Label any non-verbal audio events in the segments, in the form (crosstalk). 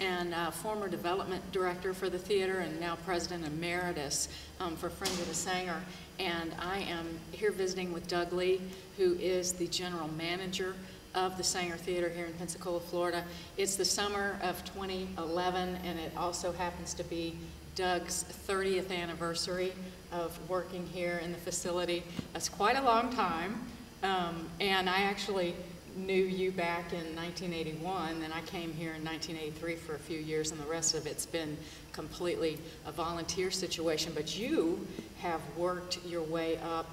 And uh, former development director for the theater and now president emeritus um, for Friends of the Saenger. And I am here visiting with Doug Lee, who is the general manager of the Saenger Theater here in Pensacola, Florida. It's the summer of 2011, and it also happens to be Doug's 30th anniversary of working here in the facility. That's quite a long time. Um, and I actually knew you back in 1981, then I came here in 1983 for a few years, and the rest of it's been completely a volunteer situation. But you have worked your way up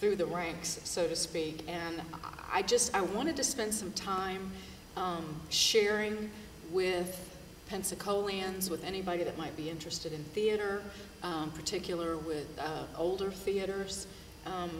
through the ranks, so to speak, and I just I wanted to spend some time um, sharing with Pensacolians, with anybody that might be interested in theater, um, particular with uh, older theaters, um,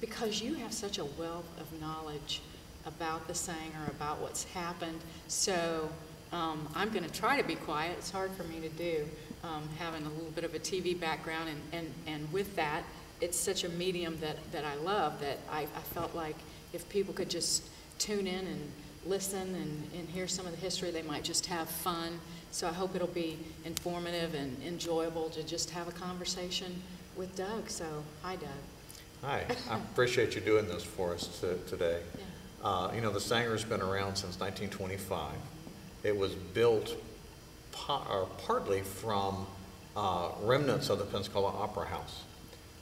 because you have such a wealth of knowledge about the Saenger, about what's happened. So um, I'm going to try to be quiet. It's hard for me to do, um, having a little bit of a TV background, and, and, and with that, it's such a medium that, that I love that I, I felt like if people could just tune in and listen and, and hear some of the history, they might just have fun. So I hope it'll be informative and enjoyable to just have a conversation with Doug. So, hi, Doug. Hi, I appreciate you doing this for us to, today. Yeah. Uh, you know, the Saenger's been around since 1925. It was built or partly from uh, remnants of the Pensacola Opera House.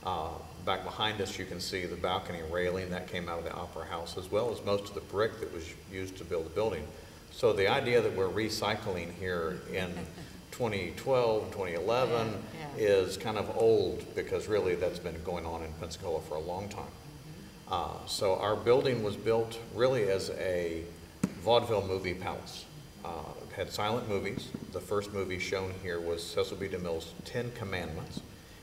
Uh, back behind us, you can see the balcony railing that came out of the Opera House, as well as most of the brick that was used to build the building. So the idea that we're recycling here in (laughs) 2012, 2011 Yeah, yeah. is kind of old because really that's been going on in Pensacola for a long time. Uh, so our building was built really as a vaudeville movie palace. Uh, it had silent movies. The first movie shown here was Cecil B. DeMille's Ten Commandments.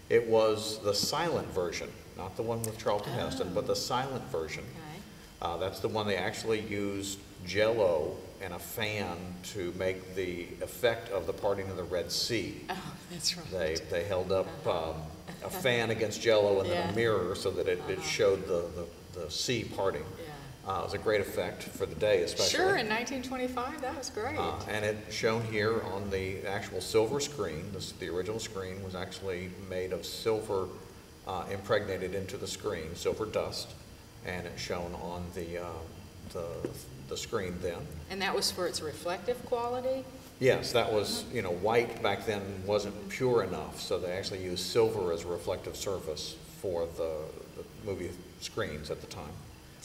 It was the silent version, not the one with Charlton Heston, but the silent version. Okay. Uh, that's the one they actually used jello and a fan to make the effect of the parting of the Red Sea. Oh, that's right. They, they held up um, a fan against jello and then a mirror so that it, it Uh-huh. showed the, the, the sea parting. Yeah. Uh, it was a great effect for the day especially. Sure, in 1925, that was great. Uh, and it shown here on the actual silver screen. This, the original screen was actually made of silver uh, impregnated into the screen, silver dust, and it's shown on the, uh, the, the screen then. And that was for its reflective quality? Yes, that was, you know, white back then wasn't pure enough, so they actually used silver as a reflective surface for the movie screens at the time.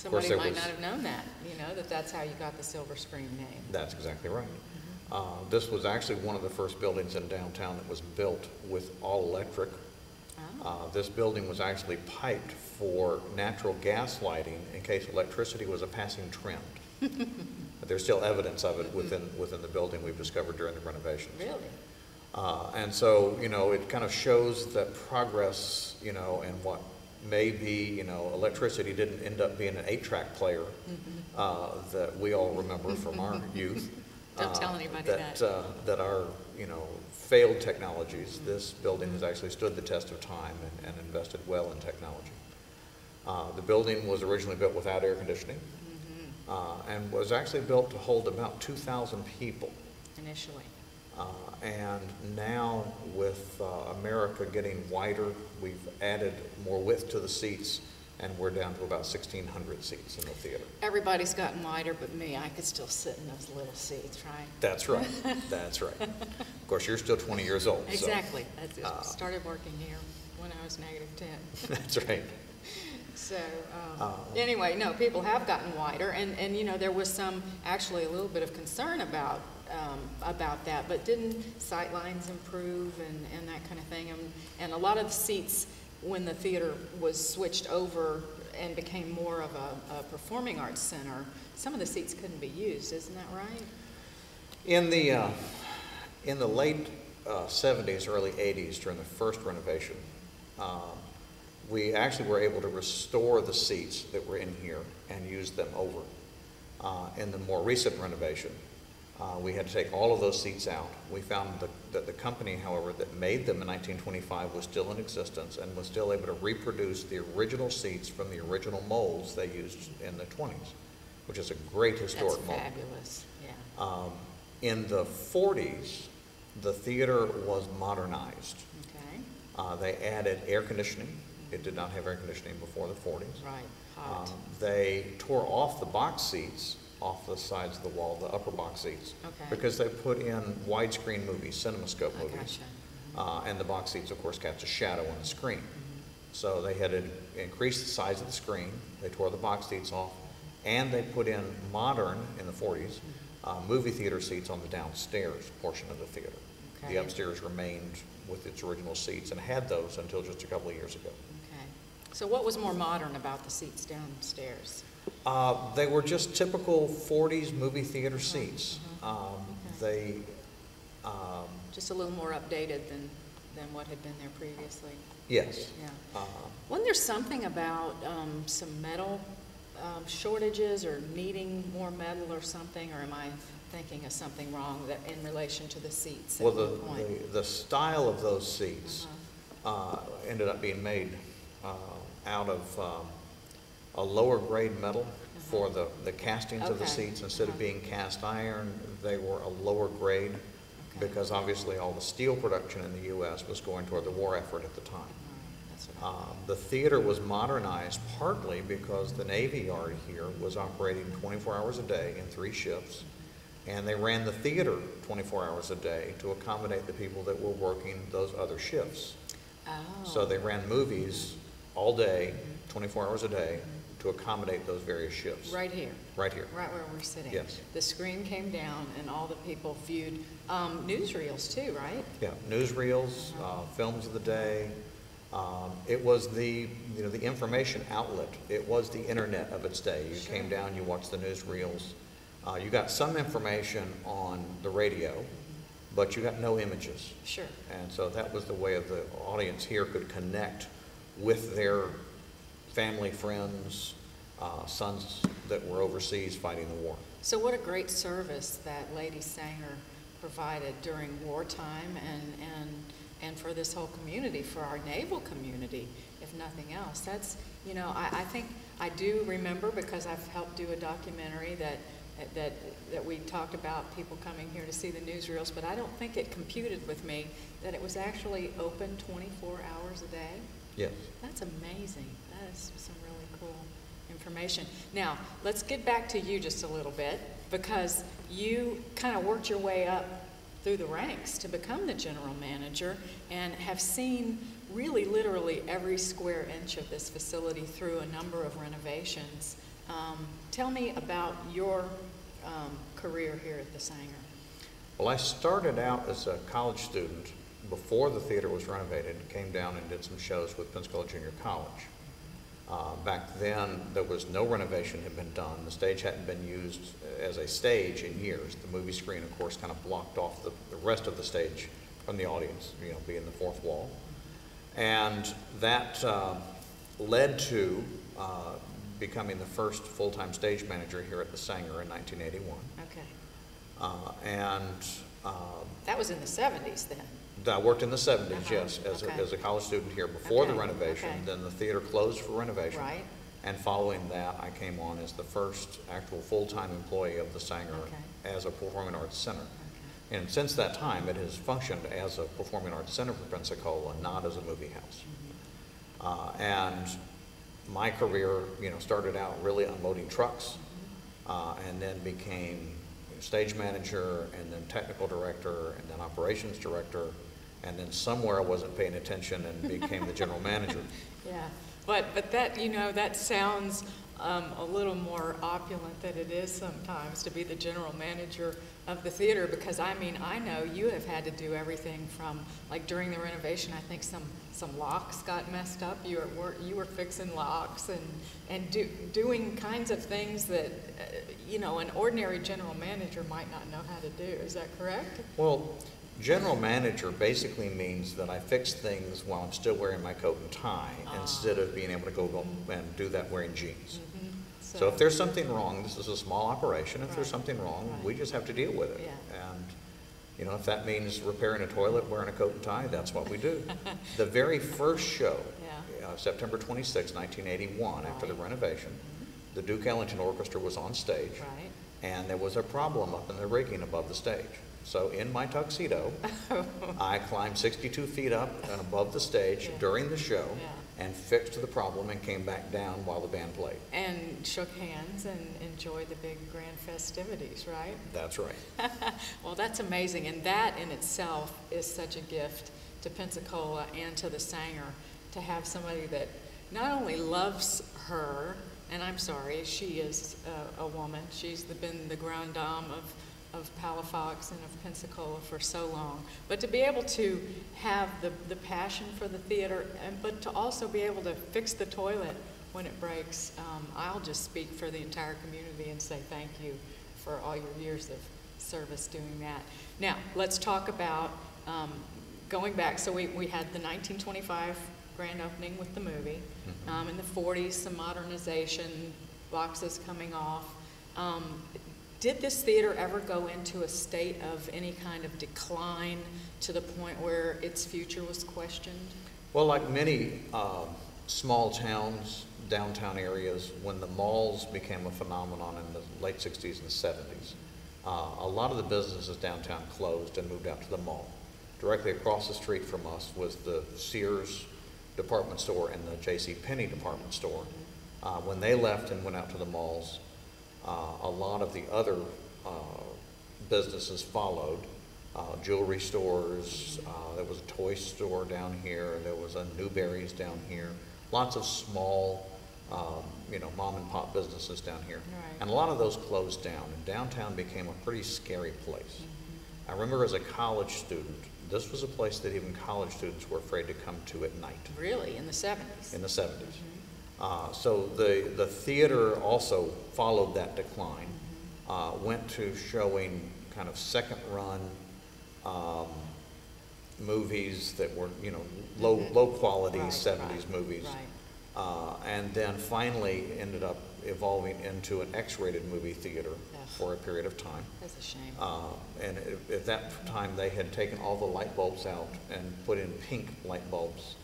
Of course, Somebody might was- not have known that, you know, that that's how you got the silver screen name. That's exactly right. Uh, This was actually one of the first buildings in downtown that was built with all electric. Oh. Uh, This building was actually piped for natural gas lighting in case electricity was a passing trend. (laughs) But There's still evidence of it within, within the building we've discovered during the renovations. Really? Uh, And so, you know, it kind of shows that progress, you know, and what may be, you know, electricity didn't end up being an eight-track player uh, that we all remember from our (laughs) youth. Don't tell Uh, anybody that. uh, That our, you know, failed technologies, this building has actually stood the test of time and- and invested well in technology. Uh, The building was originally built without air conditioning Mm-hmm. uh, and was actually built to hold about 2,000 people. Initially. Uh, And now with uh, America getting wider, we've added more width to the seats, and we're down to about 1,600 seats in the theater. Everybody's gotten wider but me. I could still sit in those little seats, right? That's right, (laughs) that's right. Of course, you're still 20 years old, so. Exactly. I uh, started working here when I was negative 10. (laughs) That's right. So, um, Uh, anyway, no, people have gotten wider, and, and, you know, there was some, actually a little bit of concern about, um, about that, but didn't sight lines improve and, and that kind of thing? And, and a lot of seats, when the theater was switched over and became more of a, a performing arts center, some of the seats couldn't be used, isn't that right? In the, uh, in the late uh, 70s, early 80s, during the first renovation, uh, we actually were able to restore the seats that were in here and use them over. Uh, In the more recent renovation, uh, we had to take all of those seats out. We found that, that the company, however, that made them in 1925 was still in existence and was still able to reproduce the original seats from the original molds they used in the 20s, which is a great That's historic mold. fabulous, yeah. Um, In the 40s, the theater was modernized. Okay, Uh, They added air conditioning. It did not have air conditioning before the 40s. right, hot. Um, They tore off the box seats off the sides of the wall, the upper box seats. Okay. Because they put in widescreen movies, CinemaScope I movies. gotcha. Uh, And the box seats, of course, catch a shadow on the screen. Mm-hmm. So they had to increase the size of the screen, they tore the box seats off, and they put in modern, in the 40s, Mm-hmm. uh, movie theater seats on the downstairs portion of the theater. Okay. The upstairs remained with its original seats and had those until just a couple of years ago. Okay. So what was more modern about the seats downstairs? Uh, They were just typical 40s movie theater seats. mhm. Um, They, um, Just a little more updated than, than what had been there previously? yes. Yeah. Uh, Wasn't there something about um, some metal um, shortages or needing more metal or something? Or am I thinking of something wrong that, in relation to the seats at Well, the, point? the- the style of those seats Uh-huh. uh, ended up being made uh, out of um, a lower grade metal for the, the castings of the. Okay. seats. Instead of Uh-huh. being cast iron, they were a lower grade Okay. because obviously all the steel production in the U.S. was going toward the war effort at the time. All right, that's what I- Um, The theater was modernized partly because the Navy Yard here was operating 24 hours a day in three shifts, and they ran the theater 24 hours a day to accommodate the people that were working those other shifts. So Oh, they ran movies all day, 24 hours a day, to accommodate those various shifts. right here, Right here. right where we're sitting. Yes. The screen came down and all the people viewed um, newsreels too, right? Yeah, newsreels, uh, films of the day. Um, It was the, you know, the information outlet. It was the internet of its day. You came down, you watched the newsreels. Uh, You got some information on the radio, but you got no images. Sure. And so that was the way of the audience here could connect with their family, friends, uh, sons that were overseas fighting the war. So what a great service that Lady Saenger provided during wartime and, and, and for this whole community, for our naval community, if nothing else. That's, you know, I, I think, I do remember because I've helped do a documentary that, that, that we talked about people coming here to see the newsreels, but I don't think it computed with me that it was actually open twenty-four hours a day. Yes. That's amazing. That is some really cool information. Now, let's get back to you just a little bit, because you kind of worked your way up through the ranks to become the general manager and have seen really literally every square inch of this facility through a number of renovations. Um, tell me about your um, career here at the Saenger. Well, I started out as a college student before the theater was renovated, came down and did some shows with Pensacola Junior College. Uh, Back then, there was no renovation had been done. The stage hadn't been used as a stage in years. The movie screen, of course, kind of blocked off the, the rest of the stage from the audience, you know, being the fourth wall. And that uh, led to uh, becoming the first full-time stage manager here at the Saenger in 1981. Okay. Uh, And uh, That was in the 70s then. I worked in the 70s, Uh-huh, yes, as a, as a college student here before the renovation. okay. Then the theater closed for renovation. Right. And following that, I came on as the first actual full-time employee of the Saenger Okay. as a performing arts center. Okay. And since that time, it has functioned as a performing arts center for Pensacola, not as a movie house. Uh, and my career, you know, started out really unloading trucks, uh, and then became stage manager, and then technical director, and then operations director, and then somewhere I wasn't paying attention and (laughs) became the general manager. Yeah, but, but that, you know, that sounds um, a little more opulent than it is sometimes to be the general manager of the theater, because I mean, I know you have had to do everything from, like during the renovation, I think some, some locks got messed up, you were, you were fixing locks and, and do, doing kinds of things that, uh, you know, an ordinary general manager might not know how to do, is that correct? Well, general manager basically means that I fix things while I'm still wearing my coat and tie, Ah. instead of being able to go go and do that wearing jeans. Mhm. So if there's something wrong, this is a small operation, if there's something wrong, right. we just have to deal with it. Yeah. And, you know, if that means repairing a toilet, wearing a coat and tie, that's what we do. (laughs) The very first show, Yeah. uh, September 26, 1981, after the Right. renovation, the Duke Ellington Orchestra was on stage. Right, and there was a problem up in the rigging above the stage. So in my tuxedo, (laughs) I climbed 62 feet up and above the stage Yeah. during the show Yeah. and fixed the problem and came back down while the band played. And shook hands and enjoyed the big grand festivities, right? That's right. (laughs) Well, that's amazing, and that in itself is such a gift to Pensacola and to the Saenger, to have somebody that not only loves her, and I'm sorry, she is a, a woman, she's the, been the grande dame of, of Palafox and of Pensacola for so long, but to be able to have the, the passion for the theater, and, but to also be able to fix the toilet when it breaks, um, I'll just speak for the entire community and say thank you for all your years of service doing that. Now, let's talk about, um, going back, so we, we had the nineteen twenty-five grand opening with the movie. Mhm. Um, in the forties, some modernization, boxes coming off. Um, did this theater ever go into a state of any kind of decline to the point where its future was questioned? Well, like many um, small towns, downtown areas, when the malls became a phenomenon in the late 60s and 70s, uh, a lot of the businesses downtown closed and moved out to the mall. Directly across the street from us was the Sears department store and the J.C. Penney department store. Uh, When they left and went out to the malls, uh, a lot of the other uh, businesses followed. Uh, Jewelry stores, uh, there was a toy store down here, there was a Newberry's down here. Lots of small, um, you know, mom and pop businesses down here. Right. And a lot of those closed down, and downtown became a pretty scary place. I remember as a college student, this was a place that even college students were afraid to come to at night Really, in the seventies? in the 70s. Uh, So the, the theater also followed that decline, uh, went to showing kind of second-run um, movies that were, you know, low, Mhm. low-quality Right, 70s right, movies. Right, Uh, And then finally ended up evolving into an X-rated movie theater Ugh. for a period of time. that's a shame. Uh, And at that time, they had taken all the light bulbs out and put in pink light bulbs.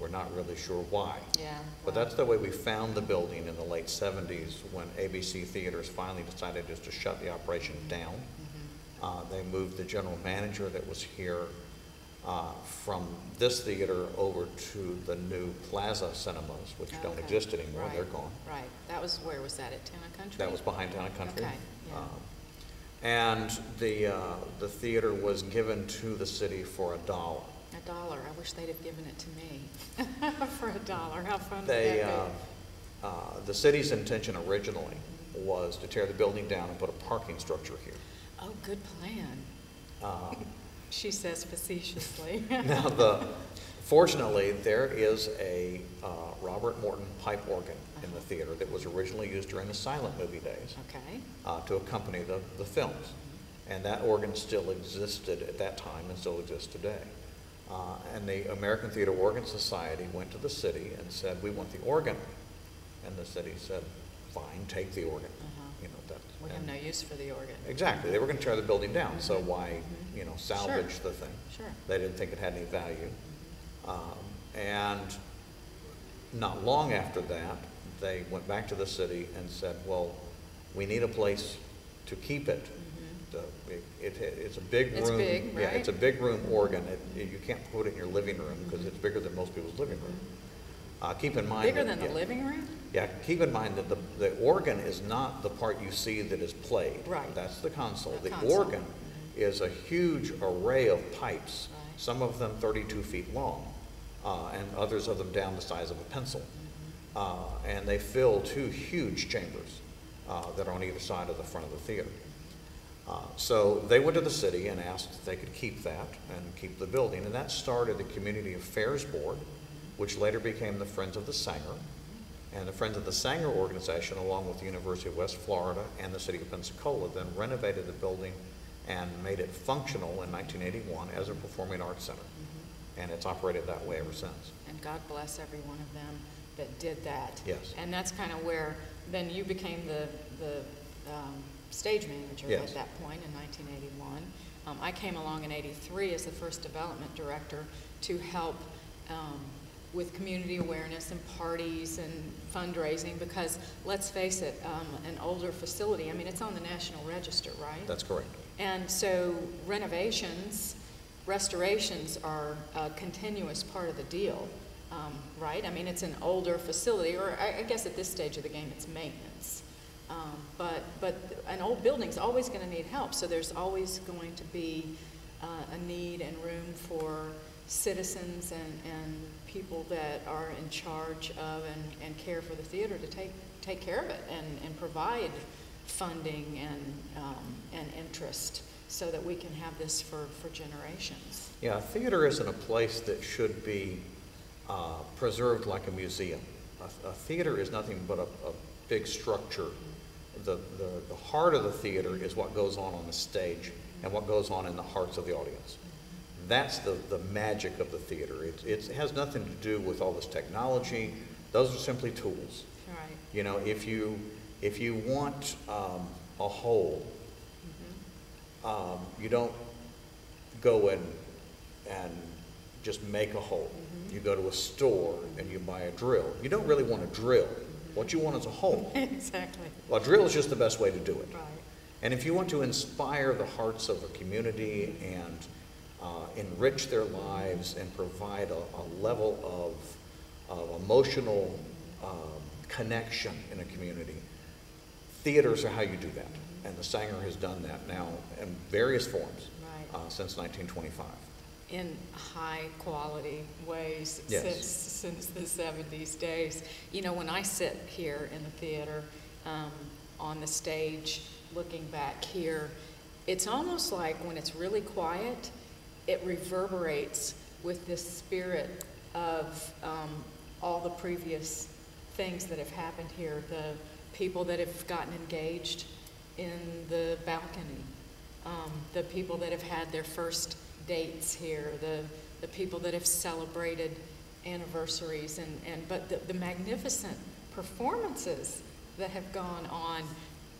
We're not really sure why. Yeah. But that's the way we found the building in the late 70s, when ABC Theaters finally decided just to shut the operation down. Mhm. Uh, They moved the general manager that was here uh, from this theater over to the new Plaza Cinemas, which don't exist anymore, right, they're gone. Right, that was, where was that, at Town and Country? That was behind Town and Country. Okay, yeah. Um, And the, uh, the theater was given to the city for a dollar. Dollar, I wish they'd have given it to me, (laughs) for a dollar, how fun would They, that uh, be? uh, the city's intention originally was to tear the building down and put a parking structure here. Oh, good plan, Um, (laughs) she says facetiously. (laughs) Now, the, fortunately, there is a uh, Robert Morton pipe organ in the Uh-huh. theater that was originally used during the silent movie days Okay, uh, to accompany the, the films. And that organ still existed at that time and still exists today. Uh, And the American Theater Organ Society went to the city and said, we want the organ. And the city said, fine, take the organ. Uh-huh. You know, that. we have no use for the organ. Exactly, they were gonna tear the building down, so Mhm. why, Mhm. you know, salvage the thing? Sure. They didn't think it had any value. Um, And not long after that, they went back to the city and said, well, we need a place to keep it. The- it- it- It's a big room. It's big, Yeah, it's a big room organ. It- You can't put it in your living room because it's bigger than most people's living room. Uh, Keep in mind. Bigger that- than the yeah. living room? Yeah, keep in mind that the, the organ is not the part you see that is played. Right. That's the console. The The console. organ is a huge array of pipes, Right. some of them 32 feet long, uh, and others of them down the size of a pencil. Mm-hmm. Uh, And they fill two huge chambers uh, that are on either side of the front of the theater. Uh, So they went to the city and asked if they could keep that and keep the building, and that started the Community Affairs Board, which later became the Friends of the Saenger. And the Friends of the Saenger organization, along with the University of West Florida and the city of Pensacola, then renovated the building and made it functional in 1981 as a performing arts center. And it's operated that way ever since. And God bless every one of them that did that. Yes. And that's kind of where, then you became the, the um, stage manager Yes. at that point in 1981. Um, I came along in 83 as the first development director to help um, with community awareness and parties and fundraising, because let's face it, um, an older facility, I mean, it's on the National Register, right? That's correct. And so renovations, restorations are a continuous part of the deal, um, right? I mean, it's an older facility, or I, I guess at this stage of the game, it's maintenance. Um, but, but an old building's always gonna need help, so there's always going to be, uh, a need and room for citizens and, and people that are in charge of and, and care for the theater to take, take care of it and, and provide funding and, um, and interest so that we can have this for, for generations. Yeah, theater isn't a place that should be uh, preserved like a museum. A, a theater is nothing but a, a big structure. The, the, the heart of the theater is what goes on on the stage and what goes on in the hearts of the audience. That's the, the magic of the theater. It, it has nothing to do with all this technology. Those are simply tools. Right. You know, if you, if you want um, a whole, um, you don't go and, and just make a hole. You go to a store and you buy a drill. You don't really want a drill. What you want is a hole. (laughs) Exactly. Drill is just the best way to do it. Right. And if you want to inspire the hearts of a community and uh, enrich their lives and provide a, a level of, of emotional um, connection in a community, theaters are how you do that. And the Saenger has done that now in various forms Right. uh, since 1925. In high-quality ways Yes. since, since the 70s days. You know, when I sit here in the theater, um, on the stage, looking back here, it's almost like when it's really quiet, it reverberates with this spirit of um, all the previous things that have happened here, the people that have gotten engaged in the balcony, um, the people that have had their first dates here, the, the people that have celebrated anniversaries, and, and but the, the magnificent performances that have gone on.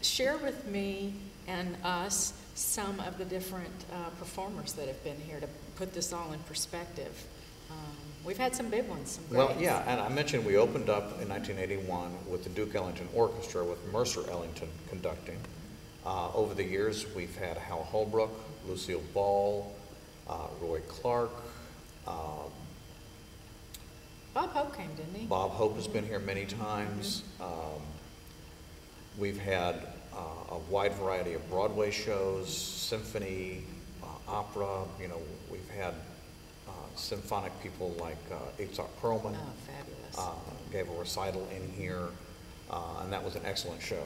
Share with me and us some of the different uh, performers that have been here to put this all in perspective. Um, we've had some big ones, some Well, yeah, and I mentioned we opened up in 1981 with the Duke Ellington Orchestra with Mercer Ellington conducting. Uh, over the years, we've had Hal Holbrook, Lucille Ball, uh, Roy Clark, um, Bob Hope came, didn't he? Bob Hope has been here many times. Um, We've had uh, a wide variety of Broadway shows, symphony, uh, opera, you know, we've had uh, symphonic people like uh, Itzhak Perlman. Oh, fabulous. uh, gave a recital in here, uh, and that was an excellent show.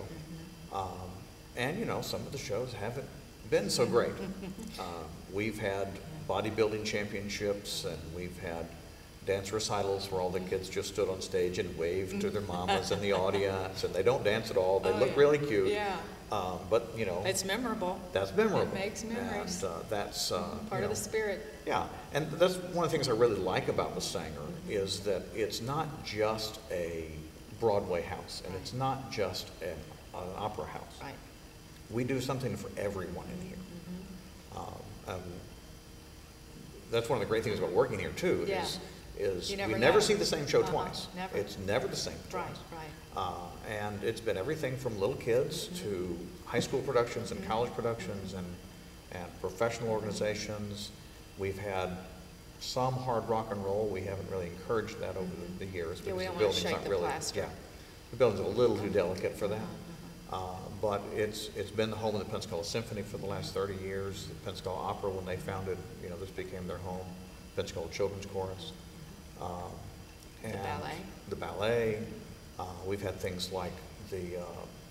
Um, And, you know, some of the shows haven't been so great. (laughs) Uh, We've had bodybuilding championships, and we've had dance recitals where all the kids just stood on stage and waved to their mamas in the (laughs) audience, and they don't dance at all, they Oh, look yeah. really cute. Yeah, Um, But, you know, it's memorable, that's memorable. It makes memories. And uh, that's, uh, part you of the spirit. yeah, and that's one of the things I really like about the Saenger is that it's not just a Broadway house, and it's not just an, an opera house. Right. We do something for everyone in here. Um, um, That's one of the great things about working here too, Yeah. is, is You we never never know. see the same show Uh-huh, twice. never. It's never the same twice. right. Uh, And it's been everything from little kids to high school productions and college productions and, and professional organizations. We've had some hard rock and roll. We haven't really encouraged that over the- the years. Yeah, because we the building's the really- plaster. Yeah, the building's are a little too delicate for that. Uh-huh. Uh, But it's, it's been the home of the Pensacola Symphony for the last 30 years. The Pensacola Opera, when they founded, you know, this became their home. Pensacola Children's Chorus. Um, The and ballet. The ballet. Uh, We've had things like the uh,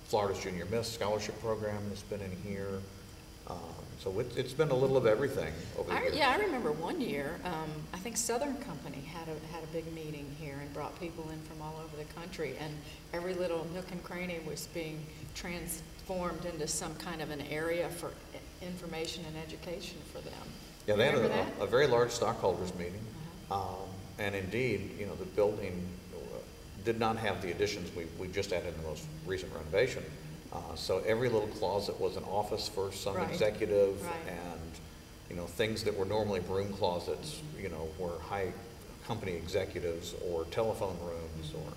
Florida's Junior Miss Scholarship Program that's been in here. Um, So it- it's been a little of everything over the I, years. yeah, I remember one year, um, I think Southern Company had a, had a big meeting here and brought people in from all over the country, and every little nook and cranny was being transformed into some kind of an area for information and education for them. Yeah, they had a, a very large stockholders meeting. Uh-huh. Um, And indeed, you know, the building uh, did not have the additions we, we just added in the most recent renovation. Uh, So every little closet was an office for some Right. executive Right. and, you know, things that were normally broom closets, you know, were high, company executives or telephone rooms or,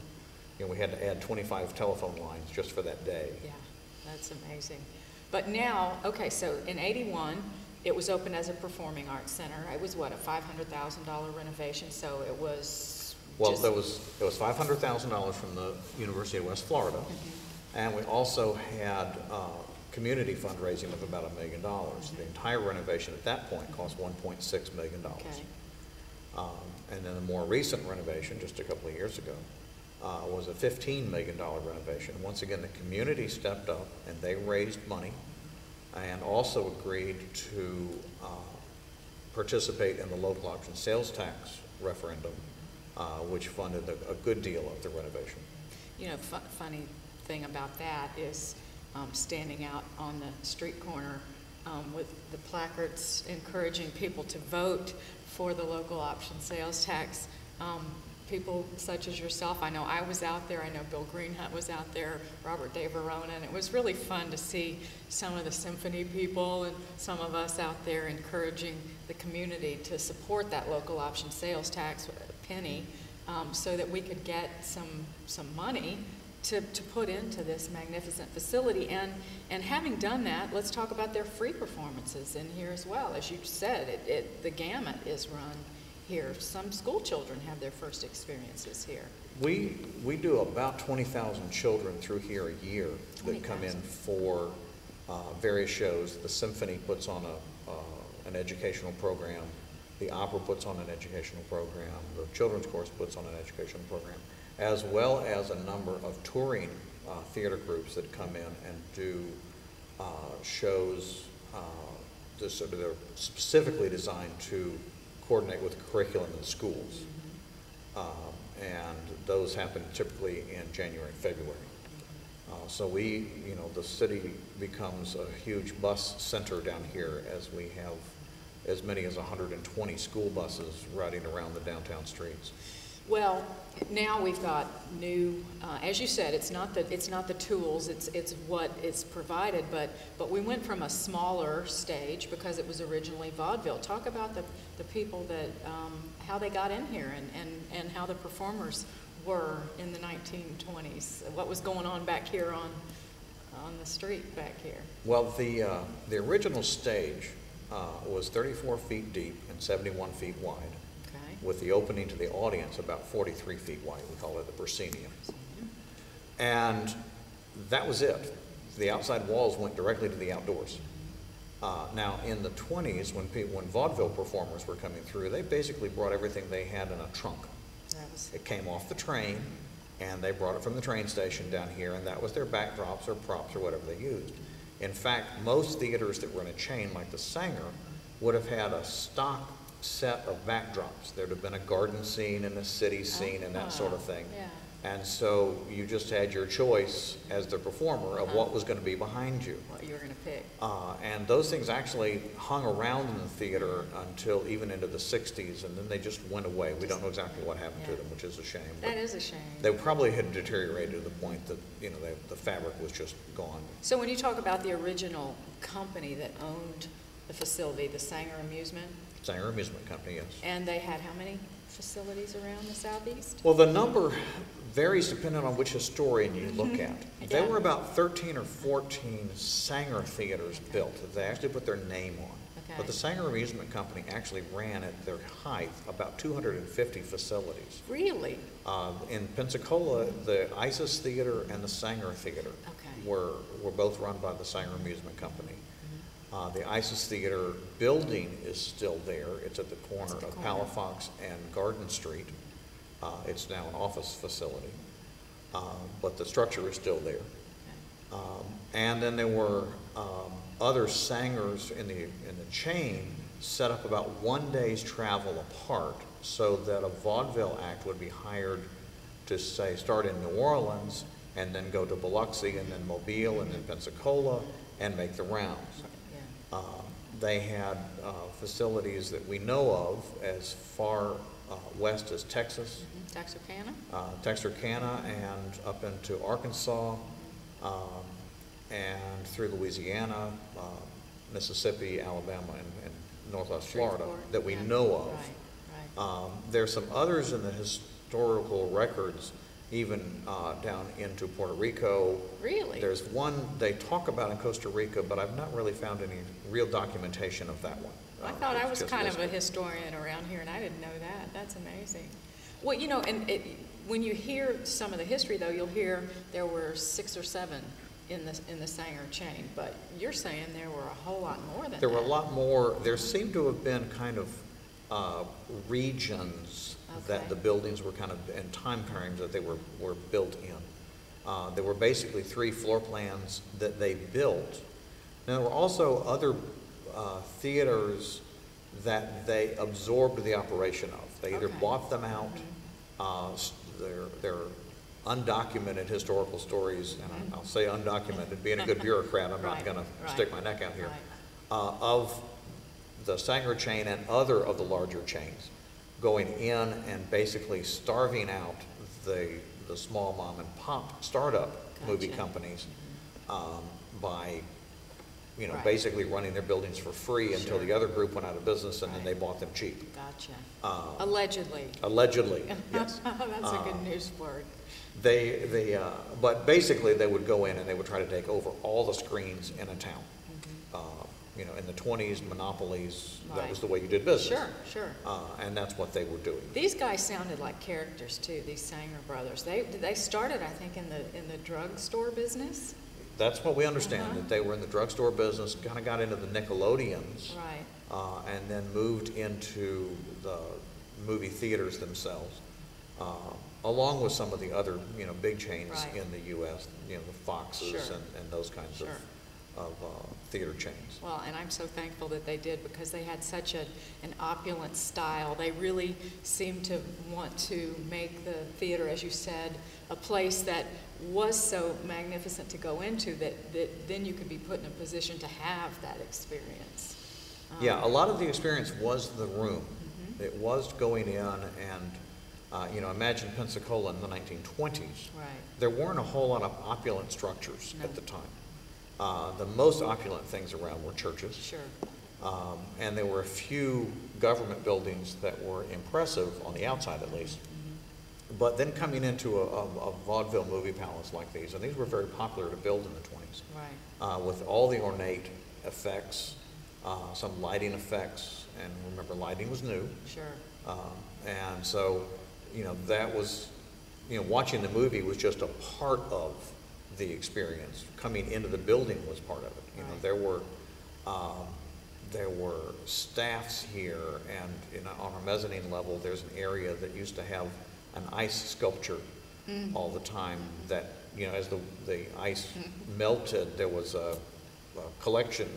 you know, we had to add 25 telephone lines just for that day. Yeah, that's amazing. But now, okay, so in eighty-one, it was opened as a performing arts center. It was what, a five hundred thousand dollar renovation, so it was Well, there was, there was five hundred thousand dollars from the University of West Florida, Mm-hmm. and we also had, uh, community fundraising of about a million dollars. The entire renovation at that point cost one point six million dollars. Okay, Um, and then the more recent renovation, just a couple of years ago, uh, was a fifteen million dollar renovation. Once again, the community stepped up and they raised money and also agreed to, uh, participate in the local option sales tax referendum, uh, which funded a, a good deal of the renovation. you know, fu- funny thing about that is, um, standing out on the street corner, um, with the placards encouraging people to vote for the local option sales tax. Um, people such as yourself, I know I was out there, I know Bill Greenhut was out there, Robert De Verona, and it was really fun to see some of the symphony people and some of us out there encouraging the community to support that local option sales tax penny, um, so that we could get some, some money to, to put into this magnificent facility. And, and having done that, let's talk about their free performances in here as well. As you said, it, it, the gamut is run here. Some school children have their first experiences here. We, we do about twenty thousand children through here a year that come in for uh, various shows. The symphony puts on a, uh, an educational program. The opera puts on an educational program. The children's chorus puts on an educational program, as well as a number of touring uh, theater groups that come in and do uh, shows uh, that sort of they're specifically designed to coordinate with the curriculum in schools. Um, And those happen typically in January and February. Uh, So we, you know, the city becomes a huge bus center down here as we have as many as 120 school buses riding around the downtown streets. Well, now we've got new, uh, as you said, it's not the, it's not the tools, it's, it's what is provided, but, but we went from a smaller stage because it was originally vaudeville. Talk about the, the people that, um, how they got in here and, and, and how the performers were in the nineteen twenties. What was going on back here on, on the street back here? Well, the, uh, the original stage uh, was 34 feet deep and 71 feet wide? With the opening to the audience about 43 feet wide. We call it the proscenium. And that was it. The outside walls went directly to the outdoors. Uh, now, in the 20s, when people, when vaudeville performers were coming through, they basically brought everything they had in a trunk. It came off the train, and they brought it from the train station down here, and that was their backdrops or props or whatever they used. In fact, most theaters that were in a chain, like the Saenger, would have had a stock set of backdrops. There'd have been a garden scene and a city scene and that sort of thing. Yeah. And so you just had your choice as the performer of what was going to be behind you. what you were gonna pick. Uh, and those things actually hung around in the theater until even into the 60s, and then they just went away. We don't know exactly what happened to them, which is a shame. That is a shame. They probably had deteriorated to the point that, you know, they, the fabric was just gone. So when you talk about the original company that owned the facility, the Saenger Amusement, Saenger Amusement Company, yes. and they had how many facilities around the southeast? Well, the number varies depending on which historian you look at. (laughs) There were about 13 or 14 Saenger theaters built that they actually put their name on. Okay. But the Saenger Amusement Company actually ran at their height about 250 facilities. Really? Uh, In Pensacola, the Isis Theater and the Saenger Theater Okay. were, were both run by the Saenger Amusement Company. Uh, The Isis Theater building is still there. It's at the corner the of corner. Palafox and Garden Street. Uh, It's now an office facility, Uh, but the structure is still there. Um, And then there were um, other Saengers in the, in the chain set up about one day's travel apart so that a vaudeville act would be hired to say, start in New Orleans and then go to Biloxi and then Mobile and then Pensacola and make the rounds. Uh, They had uh, facilities that we know of as far uh, west as Texas, Mhm. Texarkana? uh, Texarkana and up into Arkansas, um, and through Louisiana, uh, Mississippi, Alabama, and, and Northwest Florida that we yeah. know of. Right, right. Um, There's some others in the historical records, even uh, down into Puerto Rico. Really? There's one they talk about in Costa Rica, but I've not really found any real documentation of that one. I thought I was kind of a historian around here, and I didn't know that. That's amazing. Well, you know, and it, when you hear some of the history, though, you'll hear there were six or seven in the, in the Saenger chain, but you're saying there were a whole lot more than that. There were a lot more, there seemed to have been kind of uh, regions that the buildings were kind of, and time frames that they were, were built in. Uh, There were basically three floor plans that they built. Now, there were also other uh, theaters that they absorbed the operation of. They either Okay. bought them out, uh, s- they're, they're undocumented historical stories, and I- I'll say undocumented, being a good (laughs) bureaucrat, I'm not Right, gonna stick my neck out here right. uh, of the Saenger chain and other of the larger chains, going in and basically starving out the, the small mom and pop startup movie companies um, by, you know, Right. basically running their buildings for free until the other group went out of business and then they bought them cheap. Gotcha. Uh, Allegedly. Allegedly, (laughs) yes. That's a Uh, good news word. They, they, uh, but basically, they would go in and they would try to take over all the screens in a town. Mm-hmm. Uh, You know, in the twenties, monopolies, that was Right. the way you did business. Sure, sure. Uh, and that's what they were doing. These guys sounded like characters too, these Saenger brothers. They, they started, I think, in the, in the drugstore business. That's what we understand, Uh-huh. that they were in the drugstore business, kind of got into the Nickelodeons. Right. Uh, and then moved into the movie theaters themselves, uh, along with some of the other, you know, big chains Right. in the US, you know, the Foxes Sure. and, and those kinds of, Sure. Of, uh, theater chains. Well, and I'm so thankful that they did because they had such a, an opulent style. They really seemed to want to make the theater, as you said, a place that was so magnificent to go into that, that then you could be put in a position to have that experience. Um, Yeah, a lot of the experience was the room. Mhm. It was going in and, uh, you know, imagine Pensacola in the 1920s. Right. There weren't a whole lot of opulent structures No. at the time. Uh, The most opulent things around were churches. Sure. Um, And there were a few government buildings that were impressive, on the outside at least. Mm-hmm. But then coming into a a- a vaudeville movie palace like these, and these were very popular to build in the 20s, Right. uh, with all the ornate effects, uh, some lighting effects, and remember, lighting was new. Sure. Um, And so, you know, that was, you know, watching the movie was just a part of the experience. Coming into the building was part of it. You know, there were, um, there were staffs here, and, you know, on our mezzanine level, there's an area that used to have an ice sculpture Mm. all the time that, you know, as the, the ice Mm-hmm. melted, there was a, a collection,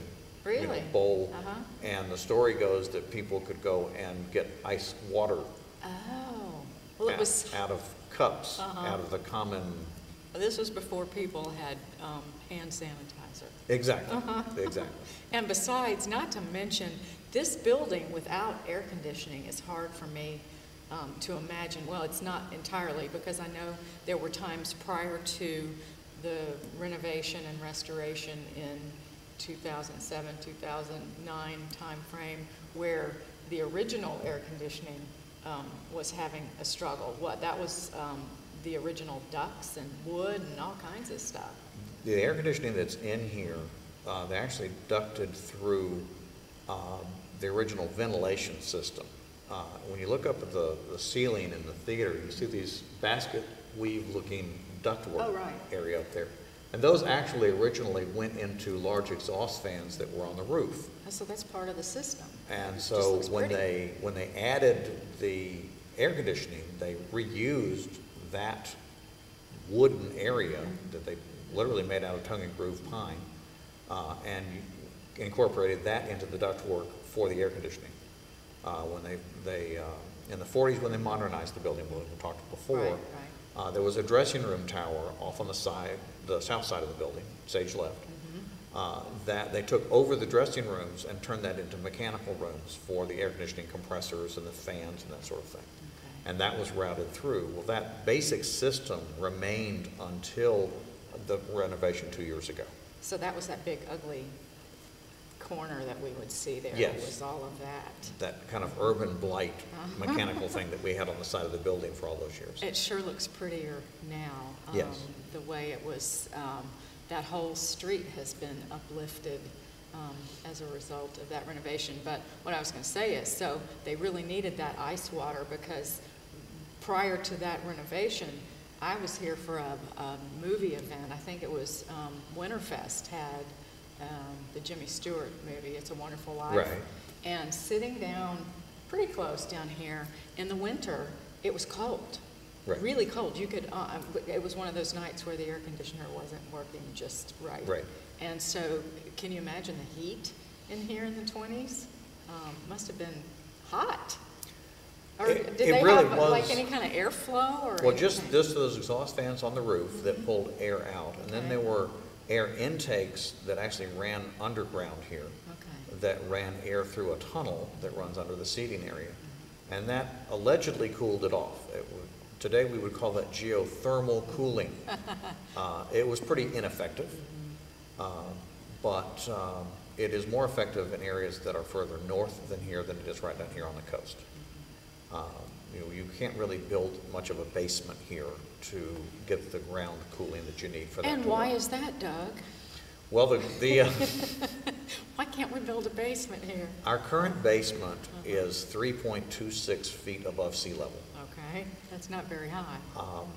you know, bowl. Uh-huh. And the story goes that people could go and get ice water Oh, well, it out- was, out of cups, Uh-huh. out of the common, this was before people had um, hand sanitizer. exactly, Uh-huh. (laughs) exactly. And besides, not to mention, this building without air conditioning is hard for me um, to imagine. Well, it's not entirely, because I know there were times prior to the renovation and restoration in 2007, 2009 timeframe, where the original air conditioning um, was having a struggle. What, that was um, the original ducts and wood and all kinds of stuff. The air conditioning that's in here, uh, they actually ducted through, um, the original ventilation system. Uh, when you look up at the, the ceiling in the theater, you see these basket weave-looking ductwork Oh, right. area up there. And those actually originally went into large exhaust fans that were on the roof. So that's part of the system. And so when pretty. they, when they added the air conditioning, they reused that wooden area that they literally made out of tongue and groove pine, uh, and incorporated that into the ductwork for the air conditioning. Uh, when they, they, uh, in the forties, when they modernized the building, we talked before, Right, right. uh, there was a dressing room tower off on the side, the south side of the building, stage left, Mm-hmm. uh, that they took over the dressing rooms and turned that into mechanical rooms for the air conditioning compressors and the fans and that sort of thing. And that was routed through. Well, that basic system remained until the renovation two years ago. So that was that big ugly corner that we would see there. Yes. Was all of that. that kind of urban blight (laughs) Uh-huh. mechanical thing that we had on the side of the building for all those years. It sure looks prettier now. Yes. um, The way it was, um, that whole street has been uplifted um, as a result of that renovation. But what I was going to say is, so they really needed that ice water because prior to that renovation, I was here for a, a movie event. I think it was um, Winterfest had um, the Jimmy Stewart movie, It's a Wonderful Life. Right. And sitting down pretty close down here in the winter, it was cold. Right. Really cold. You could, uh, it was one of those nights where the air conditioner wasn't working just right. Right. And so, can you imagine the heat in here in the twenties? Um, must have been hot. Or It- did it they really have like was- any kind of airflow or? Well, just, anything? just those exhaust fans on the roof that pulled air out. And then Okay. there were air intakes that actually ran underground here. Okay. that ran air through a tunnel that runs under the seating area. And that allegedly cooled it off. It would, today, we would call that geothermal cooling. (laughs) Uh, It was pretty ineffective, uh, but um, it is more effective in areas that are further north than here than it is right down here on the coast. Um, You know, you can't really build much of a basement here to get the ground cooling that you need for that And why work. is that, Doug? Well, the, the, uh, (laughs) Why can't we build a basement here? Our current basement is 3.26 feet above sea level. Okay, that's not very high. Um,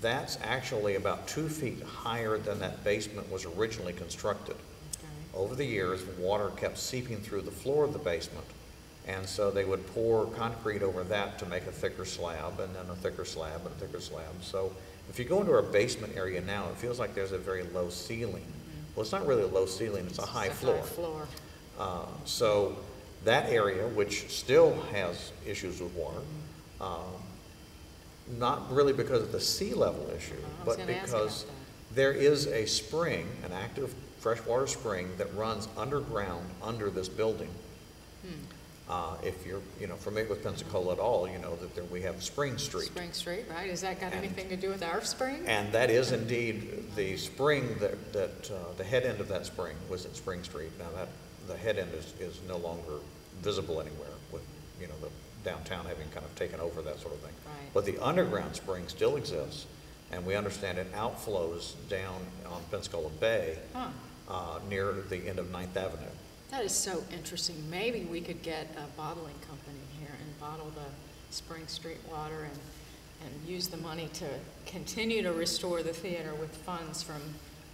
That's actually about two feet higher than that basement was originally constructed. Okay. Over the years, water kept seeping through the floor of the basement, and so they would pour concrete over that to make a thicker slab, and then a thicker slab, and a thicker slab. So if you go into our basement area now, it feels like there's a very low ceiling. Well, it's not really a low ceiling, it's a high It's floor. high floor. Uh, So that area, which still has issues with water, um, not really because of the sea level issue, but gonna ask about because there is a spring, an active freshwater spring that runs underground under this building. Hmm. Uh, If you're, you know, familiar with Pensacola at all, you know that there, we have Spring Street. Spring Street, right? Has that got And- anything to do with our spring? And that is indeed the spring that, that, uh, the head end of that spring was at Spring Street. Now that, the head end is, is no longer visible anywhere with, you know, the downtown having kind of taken over that sort of thing. Right. But the underground spring still exists, and we understand it outflows down on Pensacola Bay, Huh. uh, near the end of Ninth Avenue. That is so interesting. Maybe we could get a bottling company here and bottle the Spring Street water and, and use the money to continue to restore the theater with funds from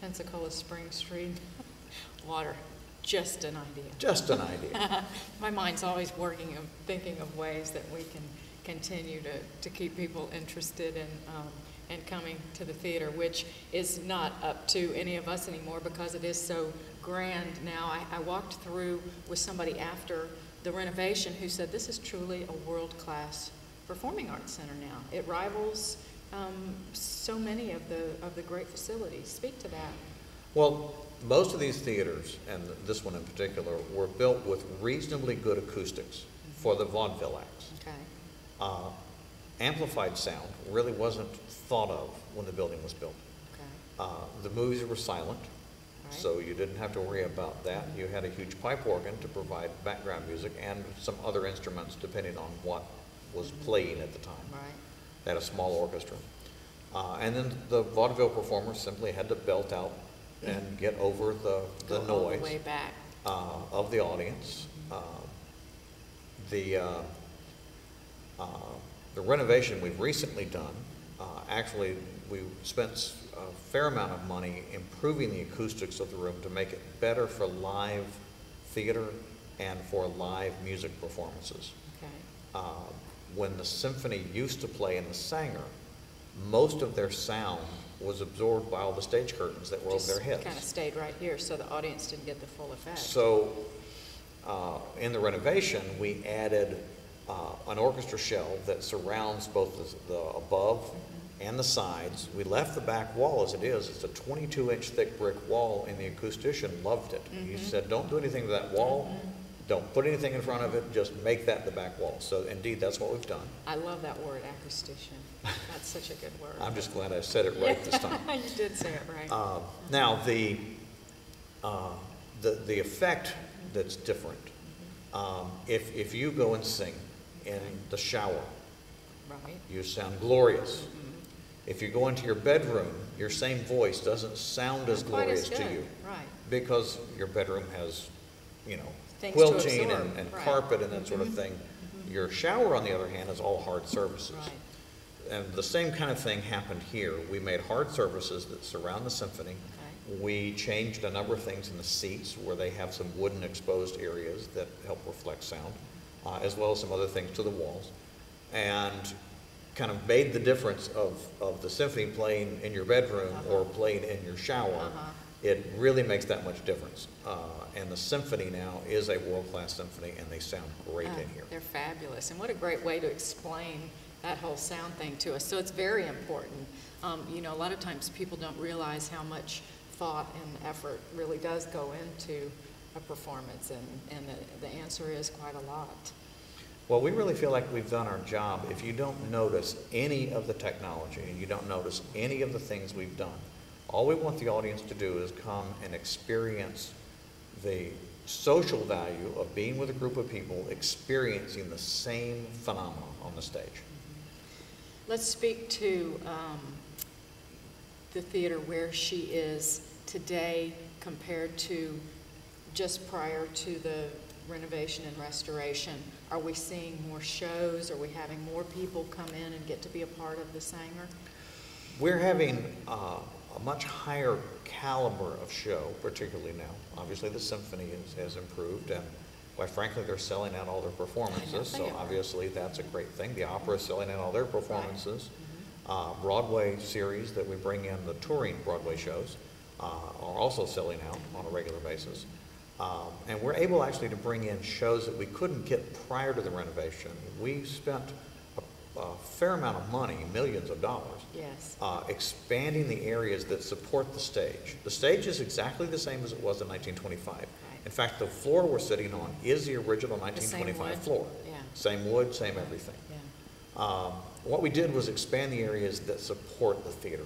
Pensacola Spring Street (laughs) water. Just an idea. Just an idea. (laughs) My mind's always working of thinking of ways that we can continue to, to keep people interested in, um, in coming to the theater, which is not up to any of us anymore because it is so grand now. I, I walked through with somebody after the renovation who said, this is truly a world-class performing arts center now. It rivals, um, so many of the, of the great facilities. Speak to that. Well, most of these theaters, and this one in particular, were built with reasonably good acoustics for the vaudeville acts. Okay. Uh, Amplified sound really wasn't thought of when the building was built. Okay. Uh, The movies were silent, Right. so you didn't have to worry about that. You had a huge pipe organ to provide background music and some other instruments depending on what was playing at the time. Right. They had a small orchestra. Uh, And then the vaudeville performers simply had to belt out and (laughs) get over the, the Go all the noise way back. uh, of the audience. Uh, The, uh, uh, the renovation we've recently done, uh, actually, we spent a fair amount of money improving the acoustics of the room to make it better for live theater and for live music performances. Okay. Uh, When the symphony used to play in the Saenger, most of their sound was absorbed by all the stage curtains that were over their heads. Kind of stayed right here, so the audience didn't get the full effect. So, uh, in the renovation, we added uh, an orchestra shell that surrounds both the- the above and the sides. We left the back wall as it is. It's a 22-inch thick brick wall, and the acoustician loved it. He said, "Don't do anything to that wall. Don't put anything in front of it. Just make that the back wall." So indeed, that's what we've done. I love that word, acoustician. That's such a good word. I'm just glad I said it right this time. (laughs) You did say it right. Uh, Now, the, uh, the, the effect that's different. Um, if, if you go and sing in the shower, Right. you sound glorious. If you go into your bedroom, your same voice doesn't sound as quite as glorious to you. Right. Because your bedroom has, you know, Things quilting and, and right. carpet and that sort of thing. Your shower, on the other hand, is all hard surfaces. Right. And the same kind of thing happened here. We made hard surfaces that surround the symphony. Okay. We changed a number of things in the seats where they have some wooden exposed areas that help reflect sound, uh, as well as some other things to the walls. And kind of made the difference of, of the symphony playing in your bedroom or playing in your shower. Uh-huh. It really makes that much difference. Uh, and the symphony now is a world-class symphony and they sound great Oh, in here. They're fabulous, and what a great way to explain that whole sound thing to us. So it's very important. Um, you know, a lot of times people don't realize how much thought and effort really does go into a performance, and, and the, the answer is quite a lot. Well, we really feel like we've done our job. If you don't notice any of the technology and you don't notice any of the things we've done, all we want the audience to do is come and experience the social value of being with a group of people experiencing the same phenomenon on the stage. Let's speak to um, the theater where she is today compared to just prior to the renovation and restoration. Are we seeing more shows? Are we having more people come in and get to be a part of the Saenger? We're having uh, a much higher caliber of show, particularly now. Obviously, the symphony is, has improved, and quite frankly, they're selling out all their performances, so obviously that's a great thing. The opera is selling out all their performances. Uh, Broadway series that we bring in, the touring Broadway shows, uh, are also selling out on a regular basis. Um, and we're able actually to bring in shows that we couldn't get prior to the renovation. We spent a, a fair amount of money, millions of dollars, Yes. uh, expanding the areas that support the stage. The stage is exactly the same as it was in 1925. In fact, the floor we're sitting on is the original The same 1925 wood? floor. Yeah. Same wood, same everything. Yeah. Um, what we did was expand the areas that support the theater,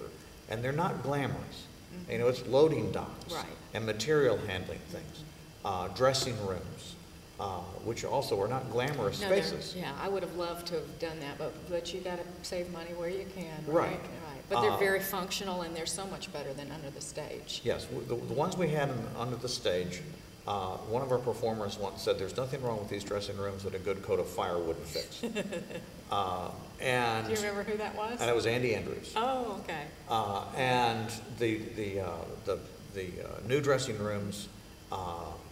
and they're not glamorous. You know, it's loading docks. Right. and material handling things, uh, dressing rooms, uh, which also are not glamorous No, they're- spaces. Yeah, I would have loved to have done that, but, but you gotta save money where you can, Right. right? Right. But they're Uh, very functional and they're so much better than under the stage. Yes, w- the, the ones we had in, under the stage, uh, one of our performers once said, "There's nothing wrong with these dressing rooms that a good coat of fire wouldn't fix." (laughs) uh, and Do you remember who that was? and it was Andy Andrews. Oh, okay. Uh, and the, the, uh, the, the uh, new dressing rooms uh,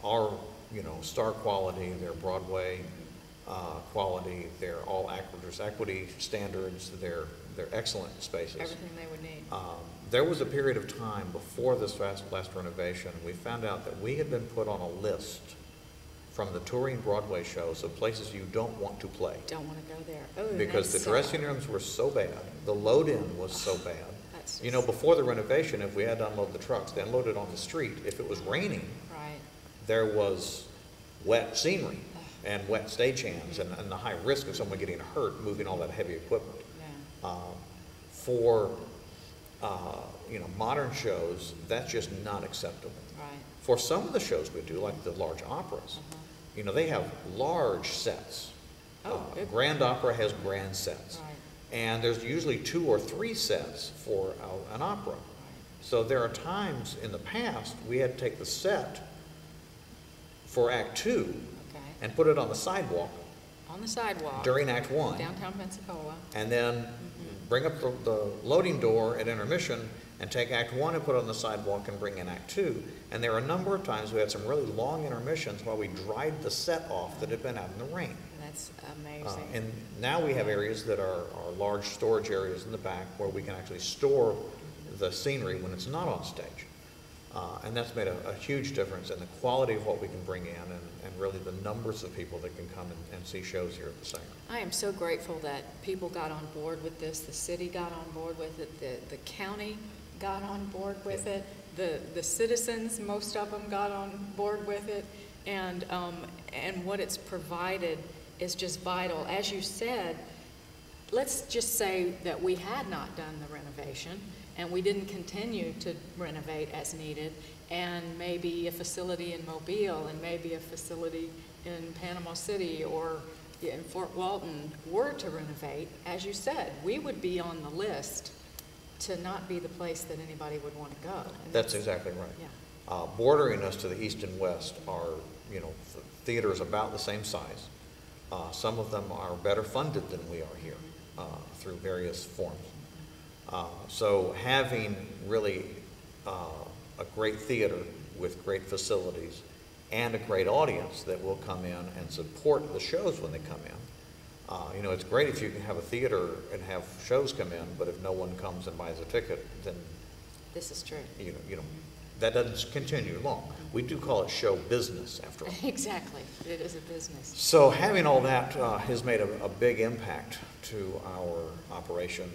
are, you know, star quality, they're Broadway uh, quality, they're all actors' equity standards, they're, they're excellent spaces. Everything they would need. Um, There was a period of time before this last, last renovation, we found out that we had been put on a list from the touring Broadway shows of places you don't want to play. Don't wanna go there. Oh, Because the so- dressing rooms were so bad, the load-in was so (sighs) bad. That's You know, before the renovation, if we had to unload the trucks, they unloaded on the street. If it was raining. There was wet scenery and wet stagehands and, and the high risk of someone getting hurt moving all that heavy equipment. Yeah. Um, For, uh, you know, modern shows, that's just not acceptable. Right. For some of the shows we do, like the large operas, Uh-huh. you know, they have large sets. Oh, Uh. Grand Opera has grand sets. Right. And there's usually two or three sets for a- an opera. So there are times in the past, we had to take the set for Act Two Okay. and put it on the sidewalk On the sidewalk. during Act One. Downtown Pensacola. And then bring up the, the loading door at intermission and take Act One and put it on the sidewalk and bring in Act Two. And there are a number of times we had some really long intermissions while we dried the set off that had been out in the rain. That's Uh, amazing. And now we have areas that are, are large storage areas in the back where we can actually store the scenery when it's not on stage. Uh, And that's made a, a huge difference in the quality of what we can bring in and, and really the numbers of people that can come and, and see shows here at the Saenger. I am so grateful that people got on board with this, the city got on board with it, the, the county got on board with it, the, the citizens, most of them got on board with it, and, um, and what it's provided is just vital. As you said, let's just say that we had not done the renovation and we didn't continue to renovate as needed, and maybe a facility in Mobile, and maybe a facility in Panama City or in Fort Walton were to renovate, as you said, we would be on the list to not be the place that anybody would want to go. And That's exactly right. Yeah. Uh, Bordering us to the east and west are, you know, th- theaters about the same size. Uh, Some of them are better funded than we are here uh, through various forms. Uh, So having really uh, a great theater with great facilities and a great audience that will come in and support the shows when they come in. Uh, You know, it's great if you can have a theater and have shows come in, but if no one comes and buys a ticket, then This is true. you know, you know, that doesn't continue long. We do call it show business after all. (laughs) Exactly, it is a business. So having all that uh, has made a, a big impact to our operation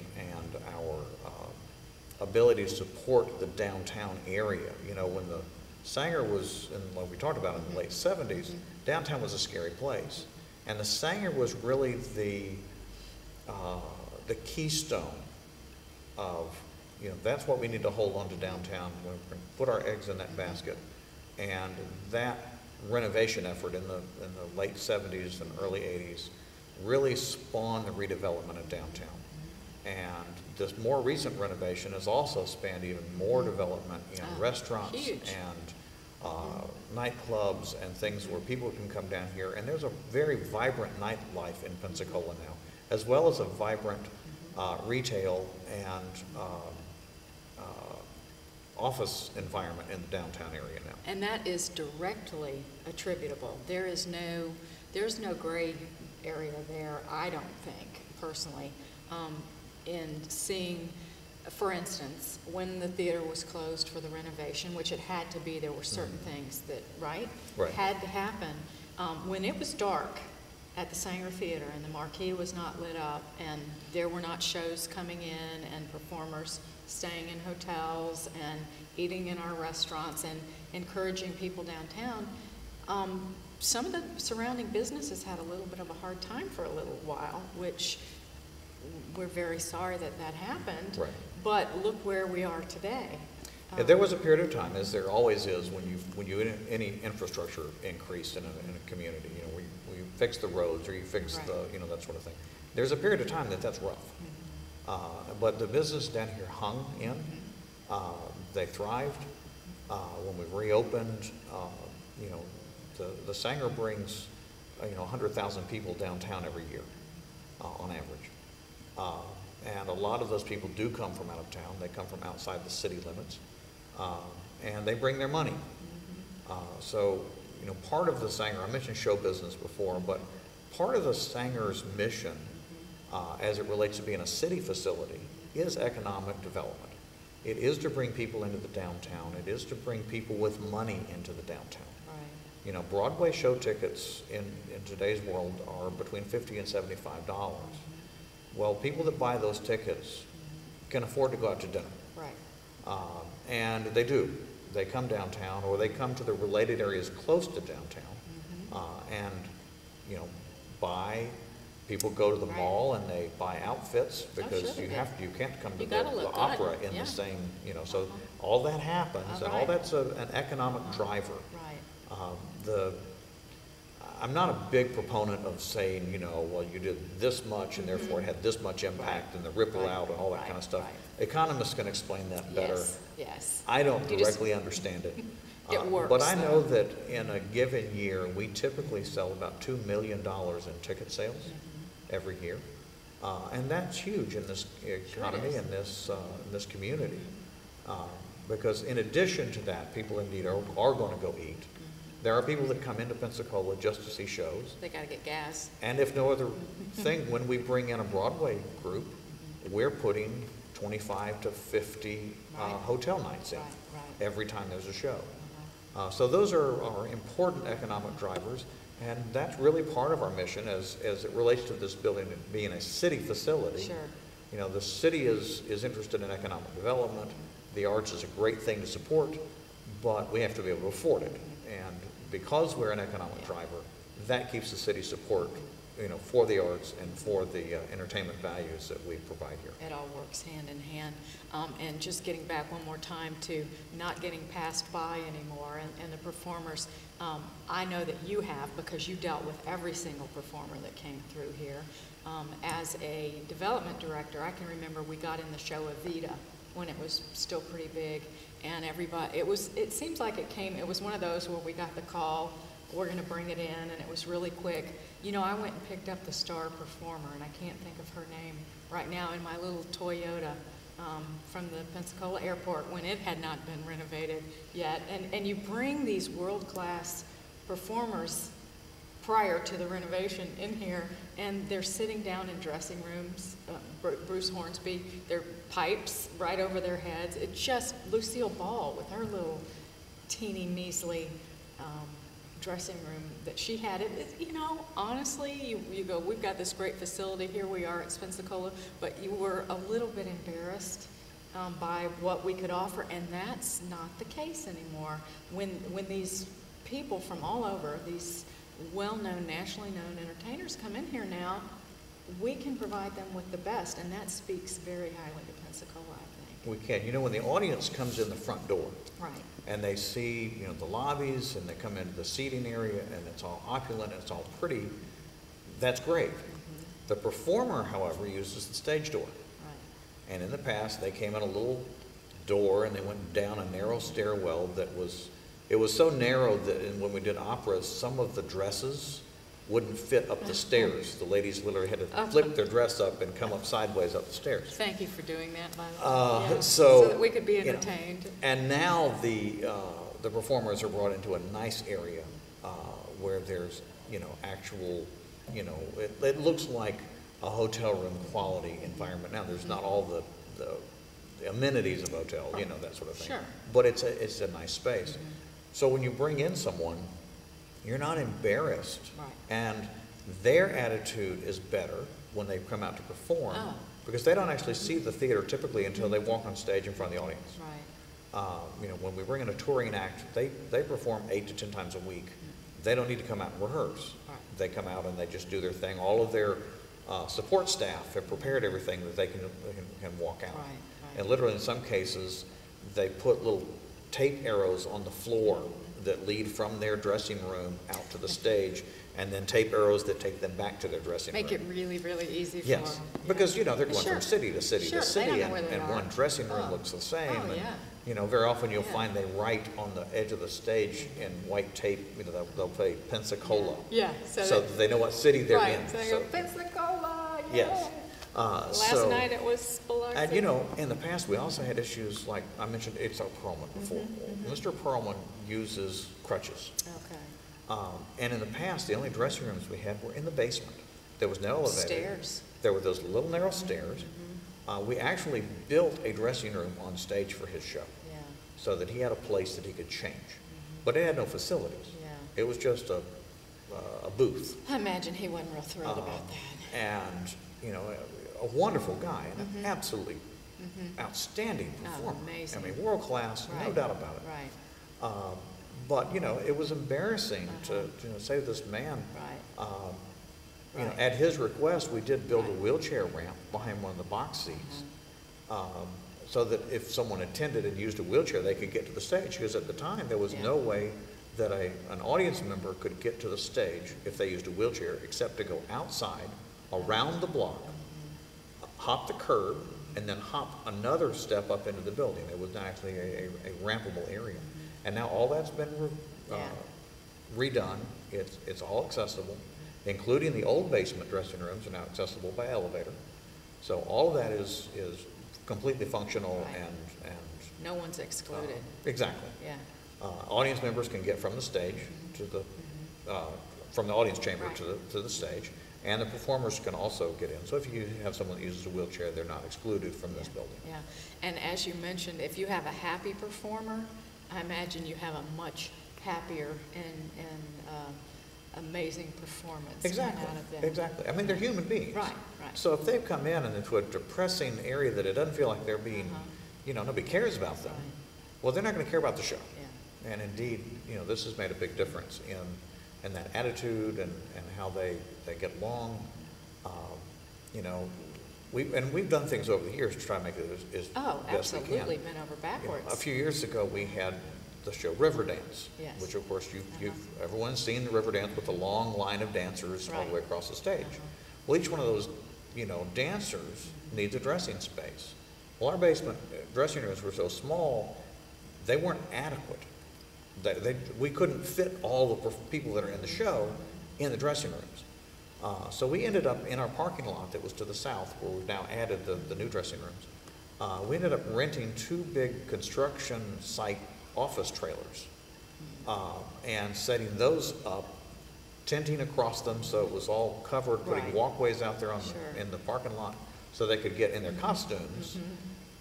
our uh, ability to support the downtown area. You know, when the Saenger was, in what we talked about in the late seventies, downtown was a scary place. And the Saenger was really the, uh, the keystone of, you know, that's what we need to hold on to downtown, We're gonna put our eggs in that basket. And that renovation effort in the, in the late seventies and early eighties really spawned the redevelopment of downtown. And this more recent renovation has also spanned even more development in Ah, restaurants huge. and uh, nightclubs and things where people can come down here. And there's a very vibrant nightlife in Pensacola now, as well as a vibrant uh, retail and uh, uh, office environment in the downtown area now. And that is directly attributable. There is no, there's no gray area there, I don't think, personally, um, in seeing, for instance, when the theater was closed for the renovation, which it had to be, there were certain things that, right? Right. Had to happen. Um, when it was dark at the Saenger Theater and the marquee was not lit up and there were not shows coming in and performers staying in hotels and eating in our restaurants and encouraging people downtown, um, some of the surrounding businesses had a little bit of a hard time for a little while, which we're very sorry that that happened. Right. But look where we are today. Yeah, there Um, was a period of time, as there always is, when you, when you, any infrastructure increased in a, in a community, you know, we you fix the roads, or you fix the, you know, that sort of thing. There's a period of time that that's rough. Uh, but the business down here hung in, uh, they thrived. Uh, when we reopened, uh, you know, the, the Saenger brings, uh, you know, hundred thousand people downtown every year, uh, on average. Uh, And a lot of those people do come from out of town. They come from outside the city limits. Uh, And they bring their money. Uh, So, you know, part of the Saenger, I mentioned show business before, but part of the Saenger's mission, uh, as it relates to being a city facility, is economic development. It is to bring people into the downtown. It is to bring people with money into the downtown. Right. You know, Broadway show tickets in, in today's world are between fifty and seventy-five dollars. Well, people that buy those tickets can afford to go out to dinner. Right. Um, and they do. They come downtown, or they come to the related areas close to downtown, Mm-hmm. uh, and, you know, buy, people go to the Right. mall and they buy outfits, Oh, because sure you have, to, you can't come to the the good, opera in yeah. the same, you know, so Uh-huh. all that happens, All and all that's a, an economic driver. Right. Um, The, I'm not a big proponent of saying, you know, well, you did this much and therefore it had this much impact and the ripple out and all that kind of stuff. Economists can explain that better. Yes, yes. I don't You just- directly understand it. (laughs) It Uh, works, But I know that in a given year, we typically sell about two million dollars in ticket sales Mm-hmm. every year. Uh, and that's huge in this economy, is. in this, uh, in this community. Um, Because in addition to that, people indeed are, are gonna go eat. There are people that come into Pensacola just to see shows. They gotta get gas. And if no other thing, when we bring in a Broadway group, we're putting twenty-five to fifty uh, Right. hotel nights in Right, right. every time there's a show. Uh-huh. Uh, So those are, are important economic drivers, and that's really part of our mission as, as it relates to this building being a city facility. Sure. You know, the city is, is interested in economic development. The arts is a great thing to support, but we have to be able to afford it. Because we're an economic driver, that keeps the city support you know, for the arts and for the uh, entertainment values that we provide here. It all works hand in hand. Um, and just getting back one more time to not getting passed by anymore and, and the performers, um, I know that you have because you dealt with every single performer that came through here. Um, as a development director, I can remember we got in the show Evita when it was still pretty big and everybody, it was, it seems like it came, it was one of those where we got the call, we're gonna bring it in, and it was really quick. You know, I went and picked up the star performer, and I can't think of her name right now, in my little Toyota um, from the Pensacola airport when it had not been renovated yet. And, and you bring these world-class performers prior to the renovation in here, and they're sitting down in dressing rooms, Bru- Bruce Hornsby, their pipes right over their heads. It just, Lucille Ball with her little teeny measly um, dressing room that she had. It, it- you know, honestly, you, you go, we've got this great facility, here we are at Pensacola, but you were a little bit embarrassed um, by what we could offer, and that's not the case anymore. When, when these people from all over, these well-known, nationally known entertainers come in here now, we can provide them with the best, and that speaks very highly to Pensacola, I think. We can, you know, when the audience comes in the front door, Right. and they see, you know, the lobbies, and they come into the seating area, and it's all opulent, and it's all pretty, that's great. Mm-hmm. The performer, however, uses the stage door. Right. And in the past, they came in a little door and they went down a narrow stairwell that was, it was so narrow that when we did operas, some of the dresses wouldn't fit up the stairs. The ladies literally had to flip their dress up and come up sideways up the stairs. Thank you for doing that, by the way. Uh, Yeah. so, that we could be you know, entertained. And now the, uh, the performers are brought into a nice area, uh, where there's, you know, actual, you know, it, it looks like a hotel room quality environment. Now, there's not all the, the- the amenities of hotel, you know, that sort of thing. Sure. But it's a, it's a nice space. So when you bring in someone, you're not embarrassed. Right. And their attitude is better when they come out to perform. Oh. Because they don't actually see the theater typically until they walk on stage in front of the audience. Right. Uh, You know, when we bring in a touring act, they, they perform eight to 10 times a week. They don't need to come out and rehearse. Right. They come out and they just do their thing. All of their uh, support staff have prepared everything that they can, can, can walk out. Right, right. And literally, in some cases, they put little tape arrows on the floor that lead from their dressing room out to the stage, and then tape arrows that take them back to their dressing room. Make it really, really easy for Yes, them. because, you know, they're going Sure. from city to city Sure, to city, and, and one dressing room Oh. looks the same. Oh, and, yeah. You know, very often you'll Yeah. find they write on the edge of the stage in white tape, you know, they'll, they'll say Pensacola. Yeah, so So that- they know what city they're Right, in. so they So- Pensacola, yeah. Yes. Uh, Last so- night it was Biloxi. And, you know, in the past, we also had issues, like I mentioned, Itzhak Perlman before. Mm-hmm, Mr. Perlman uses crutches. Okay. Um, And in the past, the only dressing rooms we had were in the basement. There was no elevator. Stairs. There were those little narrow stairs. Uh, We actually built a dressing room on stage for his show, Yeah, so that he had a place that he could change. But it had no facilities. yeah. It was just a, a booth. I imagine he wasn't real thrilled Uh, about that. And, you know, a, a wonderful guy and an absolutely outstanding Mm-hmm. Oh, performer. amazing. I mean, world-class, no doubt about it. Right, Um, But, you know, it was embarrassing to, Uh-huh. to you know, say to this man, right. um, you know, at his request, we did build a wheelchair ramp behind one of the box seats. um, So that if someone attended and used a wheelchair, they could get to the stage. Because at the time, there was Yeah. no way that a, an audience member could get to the stage if they used a wheelchair, except to go outside, around the block, hop the curb, and then hop another step up into the building. It was not actually a, a- a rampable area. And now all that's been re- uh, redone. It's, it's all accessible, including the old basement dressing rooms are now accessible by elevator. So all of that is, is completely functional Right. and, and. No one's uh, excluded, Exactly. yeah. Uh, Audience members can get from the stage to the, uh, from the audience chamber Right. to the, to the stage, and the performers can also get in. So if you have someone that uses a wheelchair, they're not excluded from this Yeah, building. Yeah, and as you mentioned, if you have a happy performer, I imagine you have a much happier and, and uh, amazing performance Exactly, out of them. exactly. I mean, they're human beings. Right, right. So if they've come in and into a depressing area that it doesn't feel like they're being, Uh-huh. you know, nobody cares about them, Right. well, they're not going to care about the show. Yeah, And indeed, you know, this has made a big difference in in that attitude and, and how they, they get along. Um, You know, we, and we've done things over the years to try to make it as, as Oh, best we can. absolutely, bent over You know, backwards. A few years ago, we had the show Riverdance. Yes. Which of course you've, you've, Uh-huh. everyone's seen the Riverdance with the long line of dancers all the way across the stage. Uh-huh. Well, each one of those, you know, dancers needs a dressing space. Well, our basement uh, dressing rooms were so small, they weren't adequate. They, they, we couldn't fit all the people that are in the show in the dressing rooms. Uh, so we ended up in our parking lot that was to the south, where we've now added the, the new dressing rooms. Uh, we ended up renting two big construction site office trailers, uh, and setting those up, tenting across them so it was all covered, putting Right. walkways out there on Sure. the, in the parking lot, so they could get in their costumes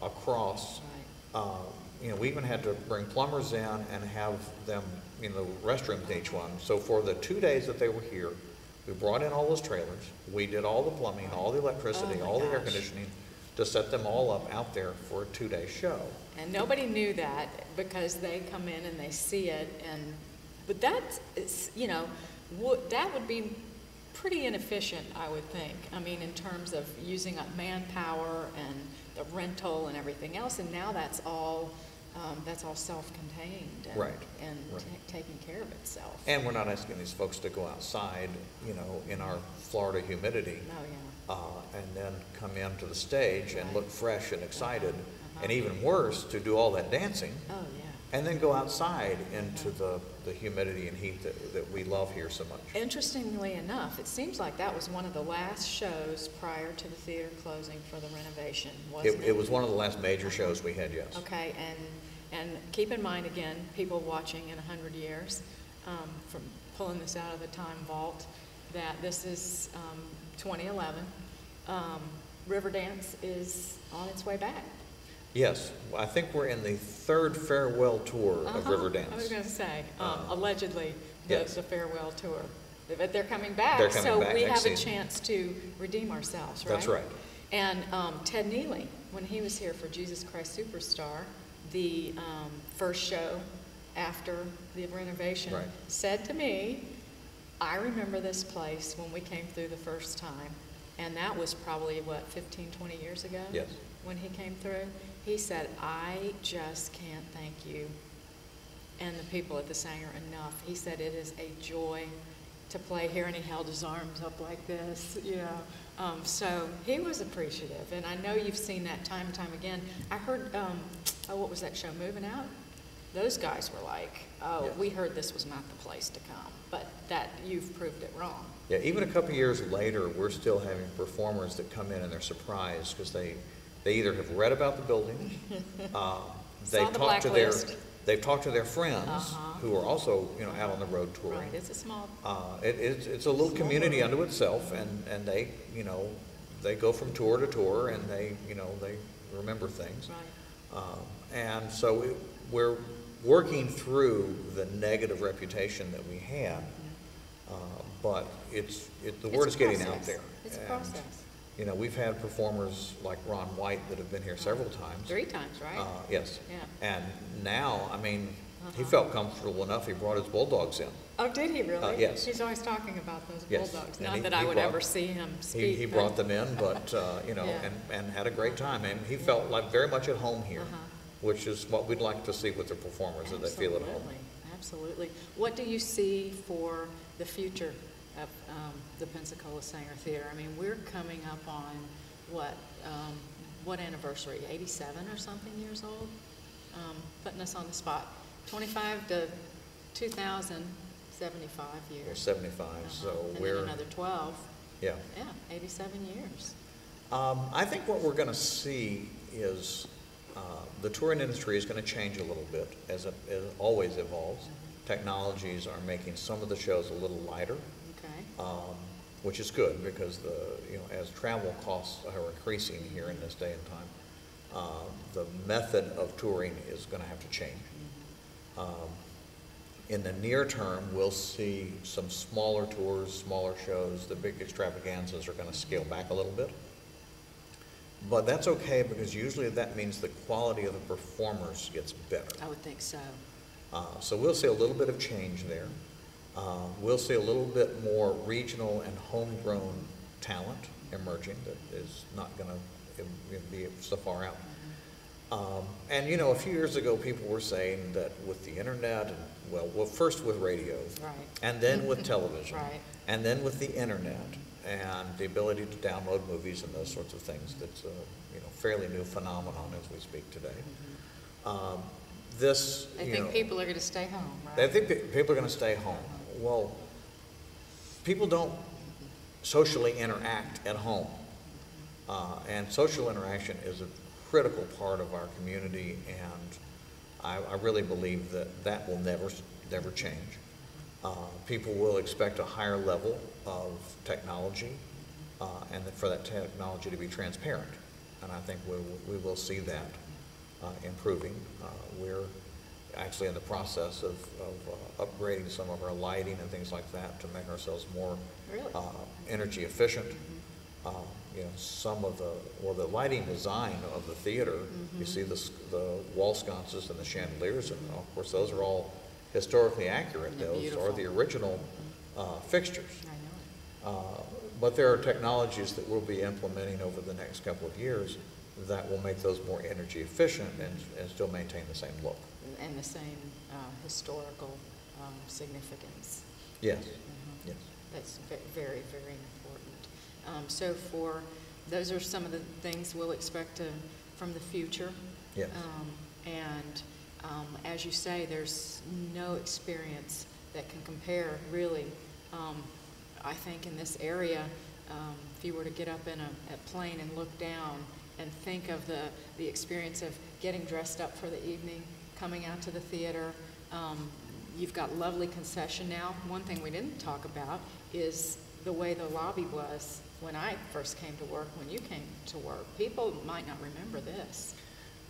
across. Right. Uh, You know, we even had to bring plumbers in and have them, you know, restrooms in each one. So for the two days that they were here, we brought in all those trailers, we did all the plumbing, all the electricity, Oh all the air conditioning, to set them all up out there for a two-day show. And nobody knew that because they come in and they see it and, but that's, you know, that would be pretty inefficient, I would think. I mean, in terms of using up manpower and the rental and everything else, and now that's all, um, that's all self-contained. and- Right, And right. ta- taking care of itself. And we're not asking these folks to go outside, you know, in our Florida humidity, Oh, yeah. uh, and then come into the stage and look fresh and excited. Uh-huh. And even worse, to do all that dancing, Oh, yeah. And then go outside into the, the humidity and heat that, that we love here so much. Interestingly enough, it seems like that was one of the last shows prior to the theater closing for the renovation, wasn't It, it? it was one of the last major shows we had, yes. Okay, and, and keep in mind, again, people watching in a hundred years, um, from pulling this out of the time vault, that this is, um, twenty eleven. Um, Riverdance is on its way back. Yes, I think we're in the third farewell tour of Uh-huh, Riverdance. I was gonna say, um, Uh, allegedly, the, yes. the farewell tour. But they're coming back. They're coming back So we next have a chance to redeem ourselves, right? That's right. And um, Ted Neeley, when he was here for Jesus Christ Superstar, the um, first show after the renovation, Right. said to me, I remember this place when we came through the first time, and that was probably, what, 15, 20 years ago? Yes. When he came through. He said, I just can't thank you and the people at the Saenger enough. He said, it is a joy to play here, and he held his arms up like this, you know. Um, so he was appreciative, and I know you've seen that time and time again. I heard, um, oh, what was that show, Movin' Out? Those guys were like, oh, Yes. we heard this was not the place to come, but that, you've proved it wrong. Yeah, even a couple of years later, we're still having performers that come in and they're surprised because they, they either have read about the building, (laughs) uh, they've the talked to their, they've talked to their friends Uh-huh. who are also, you know, out on the road touring. Right, it's a small, Uh, it, it's, it's a little community unto itself, and, and they, you know, they go from tour to tour, and they, you know, they remember things. right. Um, And so we- we're working through the negative reputation that we had, uh, but it's, it, the word is getting out there. It's a process. You know, we've had performers like Ron White that have been here several times. Three times, right? Uh, Yes. Yeah. And now, I mean, he Uh-huh. felt comfortable enough, he brought his bulldogs in. Oh, did he really? Uh, yes. He's always talking about those Yes, bulldogs. and Not he- that he I would brought- ever see him He, speak. he but- brought them in, but, uh, you know, Yeah. and, and had a great time, and he felt like very much at home here, Uh-huh. which is what we'd like to see with the performers, that they feel at home. Absolutely, Absolutely. What do you see for the future of um, the Pensacola Saenger Theater? I mean, we're coming up on, what, um, what anniversary, 87 or something years old? Um, Putting us on the spot. 25 to 2000, 75 We're years. seventy-five, Uh-huh. so And we're, another 12, yeah. yeah, 87 years. Um, I think what we're gonna see is, uh, the touring industry is gonna change a little bit, as it, as it always evolves. Technologies are making some of the shows a little lighter, um, which is good, because the, you know, as travel costs are increasing here in this day and time, uh, the method of touring is gonna have to change. Um, In the near term, we'll see some smaller tours, smaller shows, the big extravaganzas are gonna scale back a little bit. But that's okay, because usually that means the quality of the performers gets better. I would think so. Uh, So we'll see a little bit of change there. Uh, We'll see a little bit more regional and homegrown talent emerging that is not going to be so far out. Um, And, you know, a few years ago, people were saying that with the internet, and, well, well, first with radio. Right. And then with television. Right. And then with the internet and the ability to download movies and those sorts of things, that's a, you know, fairly new phenomenon as we speak today. Um, This, They you know. think people are going to stay home, right? They think people are going to stay home. Well, people don't socially interact at home. Uh, and social interaction is a critical part of our community, and I, I really believe that that will never, never change. Uh, people will expect a higher level of technology, uh, and for that technology to be transparent. And I think we, we will see that uh, improving. Uh, We're actually in the process of, of uh, upgrading some of our lighting and things like that to make ourselves more Really? uh, energy efficient. Uh, You know, some of the, well, the lighting design of the theater, you see the, the wall sconces and the chandeliers, and of course, those are all historically accurate. Those are the original uh, fixtures. I know. Uh, But there are technologies that we'll be implementing over the next couple of years that will make those more energy efficient and, and still maintain the same look. And the same uh, historical um, significance. Yes, Mhm. yes. That's very, very important. Um, So for, those are some of the things we'll expect to, from the future. Yes. Um, And um, as you say, there's no experience that can compare, really. Um, I think in this area, um, if you were to get up in a, a plane and look down and think of the, the experience of getting dressed up for the evening, coming out to the theater, um, you've got lovely concession now. One thing we didn't talk about is the way the lobby was when I first came to work, when you came to work. People might not remember this.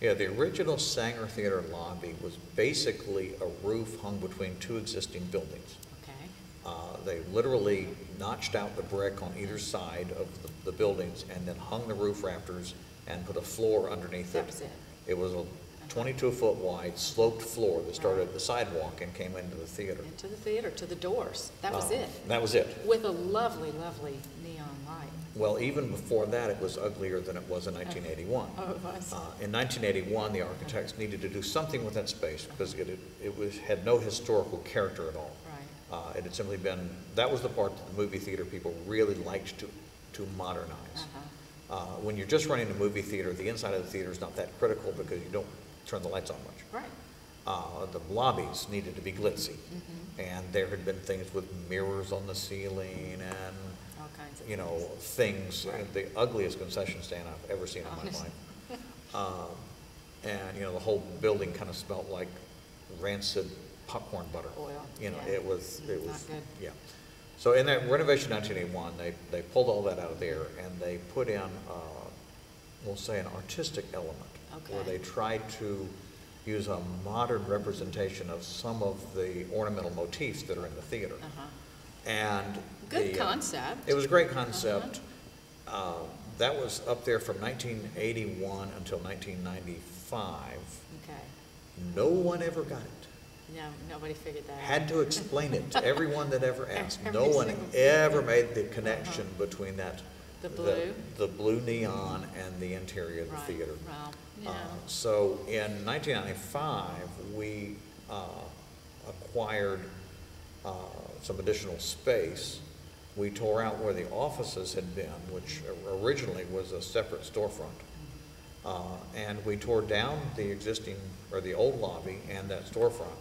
Yeah, the original Saenger Theater lobby was basically a roof hung between two existing buildings. Okay? Uh, They literally notched out the brick on either side of the- the buildings and then hung the roof rafters and put a floor underneath it. That was it. It was a 22-foot wide sloped floor that started at the sidewalk and came into the theater. Into the theater, to the doors. That was Uh, it. That was it. With a lovely, lovely neon light. Well, even before that, it was uglier than it was in 1981. Oh, it was? Uh, In 1981, the architects needed to do something with that space because it, it was, had no historical character at all. Right. Uh, It had simply been, that was the part that the movie theater people really liked to, to modernize. Uh-huh. Uh, When you're just running a movie theater, the inside of the theater is not that critical because you don't turn the lights on much. Right. Uh, The lobbies needed to be glitzy. Mhm. And there had been things with mirrors on the ceiling and, All kinds of you know, things. things, Right. the ugliest concession stand I've ever seen in my life. (laughs) Um, And, you know, the whole building kind of smelled like rancid popcorn butter. Oil, You know, yeah. it was, it Not was, good. yeah. So in that renovation 1981, they, they pulled all that out of there and they put in, uh, we'll say, an artistic element. Where they tried to use a modern representation of some of the ornamental motifs that are in the theater. Uh-huh. And. Good the, uh, concept. It was a great concept. Uh, That was up there from 1981 until 1995. Okay. No one ever got it. No, nobody figured that out. Had to explain it to (laughs) everyone that ever asked. No one ever made the connection between that. The blue? The blue neon and the interior of the Right. theater. Uh. So in 1995, we uh, acquired uh, some additional space. We tore out where the offices had been, which originally was a separate storefront. Uh, And we tore down the existing, or the old lobby and that storefront,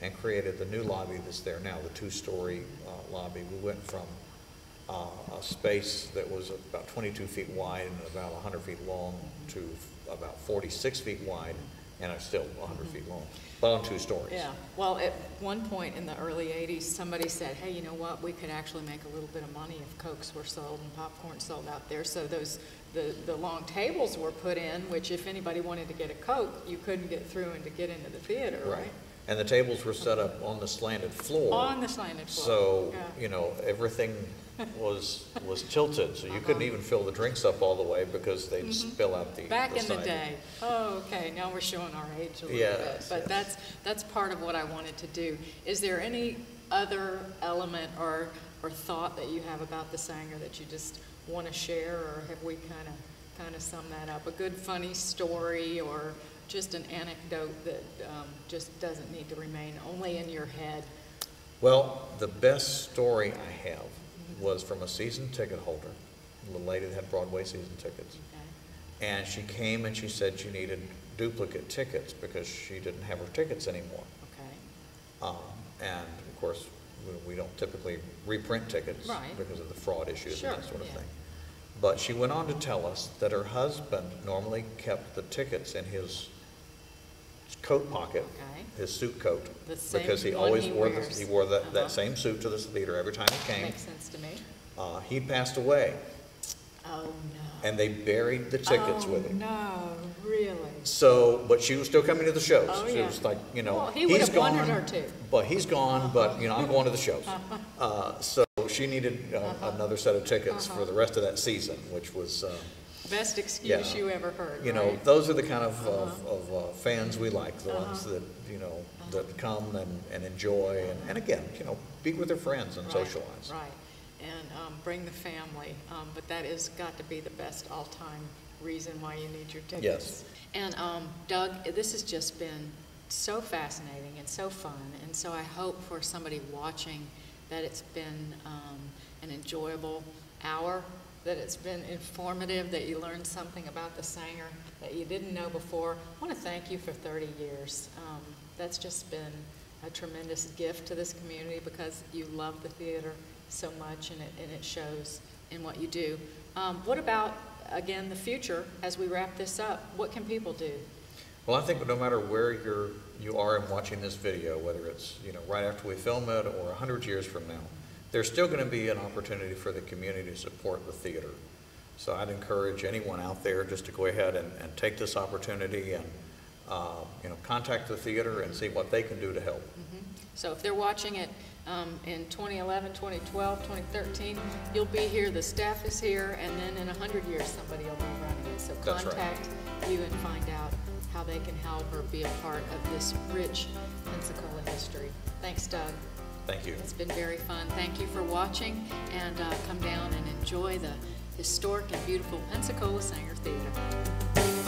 and created the new lobby that's there now, the two-story uh, lobby. We went from uh, a space that was about 22 feet wide and about 100 feet long to about 46 feet wide, and are still 100 feet long, mm-hmm. but on two stories. Yeah, well, at one point in the early 80s, somebody said, hey, you know what, we could actually make a little bit of money if Cokes were sold and popcorn sold out there. So those, the, the long tables were put in, which if anybody wanted to get a Coke, you couldn't get through and to get into the theater, right? And the tables were set up on the slanted floor. On the slanted floor. So, Yeah. you know, everything was, was tilted, so you couldn't even fill the drinks up all the way because they'd spill out the. Back the in the side. day. Oh, okay, now we're showing our age a little Yes, bit. But yes. that's, that's part of what I wanted to do. Is there any other element or, or thought that you have about the Saenger that you just want to share, or have we kind of, kind of summed that up? A good funny story or just an anecdote that um, just doesn't need to remain only in your head? Well, the best story I have was from a season ticket holder, a little lady that had Broadway season tickets. Okay. And she came and she said she needed duplicate tickets because she didn't have her tickets anymore. Okay. Um, And of course, we- we don't typically reprint tickets Right. because of the fraud issues Sure, and that sort of yeah. thing. But she went on to tell us that her husband normally kept the tickets in his coat pocket, Okay. his suit coat. The same Because he always he wore, the- he wore that, Uh-huh. that same suit to the theater every time he came. Makes sense to me. Uh, He passed away, Oh, no. and they buried the tickets with Oh, him. no, really? So, but she was still coming to the shows. Oh, She yeah. was like, you know, Well, he would he's have wanted gone, her to. But he's gone, but, you know, I'm going to the shows. (laughs) Uh, So she needed uh, Uh-huh. another set of tickets for the rest of that season, which was, uh, Best excuse Yeah. you ever heard, you know, right? those are the kind of, of Uh-huh. of, uh, fans we like, the ones Uh-huh. that, you know, that come and, and enjoy, and, and again, you know, be with their friends and Right, socialize. Right, and um, bring the family, um, but that has got to be the best all-time reason why you need your tickets. Yes. And um, Doug, this has just been so fascinating and so fun, and so I hope for somebody watching that it's been um, an enjoyable hour, that it's been informative, that you learned something about the Saenger that you didn't know before. I want to thank you for 30 years. Um, That's just been a tremendous gift to this community because you love the theater so much and it, and it shows in what you do. Um, What about, again, the future, as we wrap this up? What can people do? Well, I think no matter where you're, you are in watching this video, whether it's, you know, right after we film it or a hundred years from now, there's still gonna be an opportunity for the community to support the theater. So I'd encourage anyone out there just to go ahead and, and take this opportunity and, uh, you know, contact the theater and see what they can do to help. Mhm. So if they're watching it um, in 2011, 2012, 2013, you'll be here, the staff is here, and then in 100 years, somebody will be running it. So That's right. contact you and find out how they can help or be a part of this rich Pensacola history. Thanks, Doug. Thank you. It's been very fun. Thank you for watching, and uh, come down and enjoy the historic and beautiful Pensacola Saenger Theater.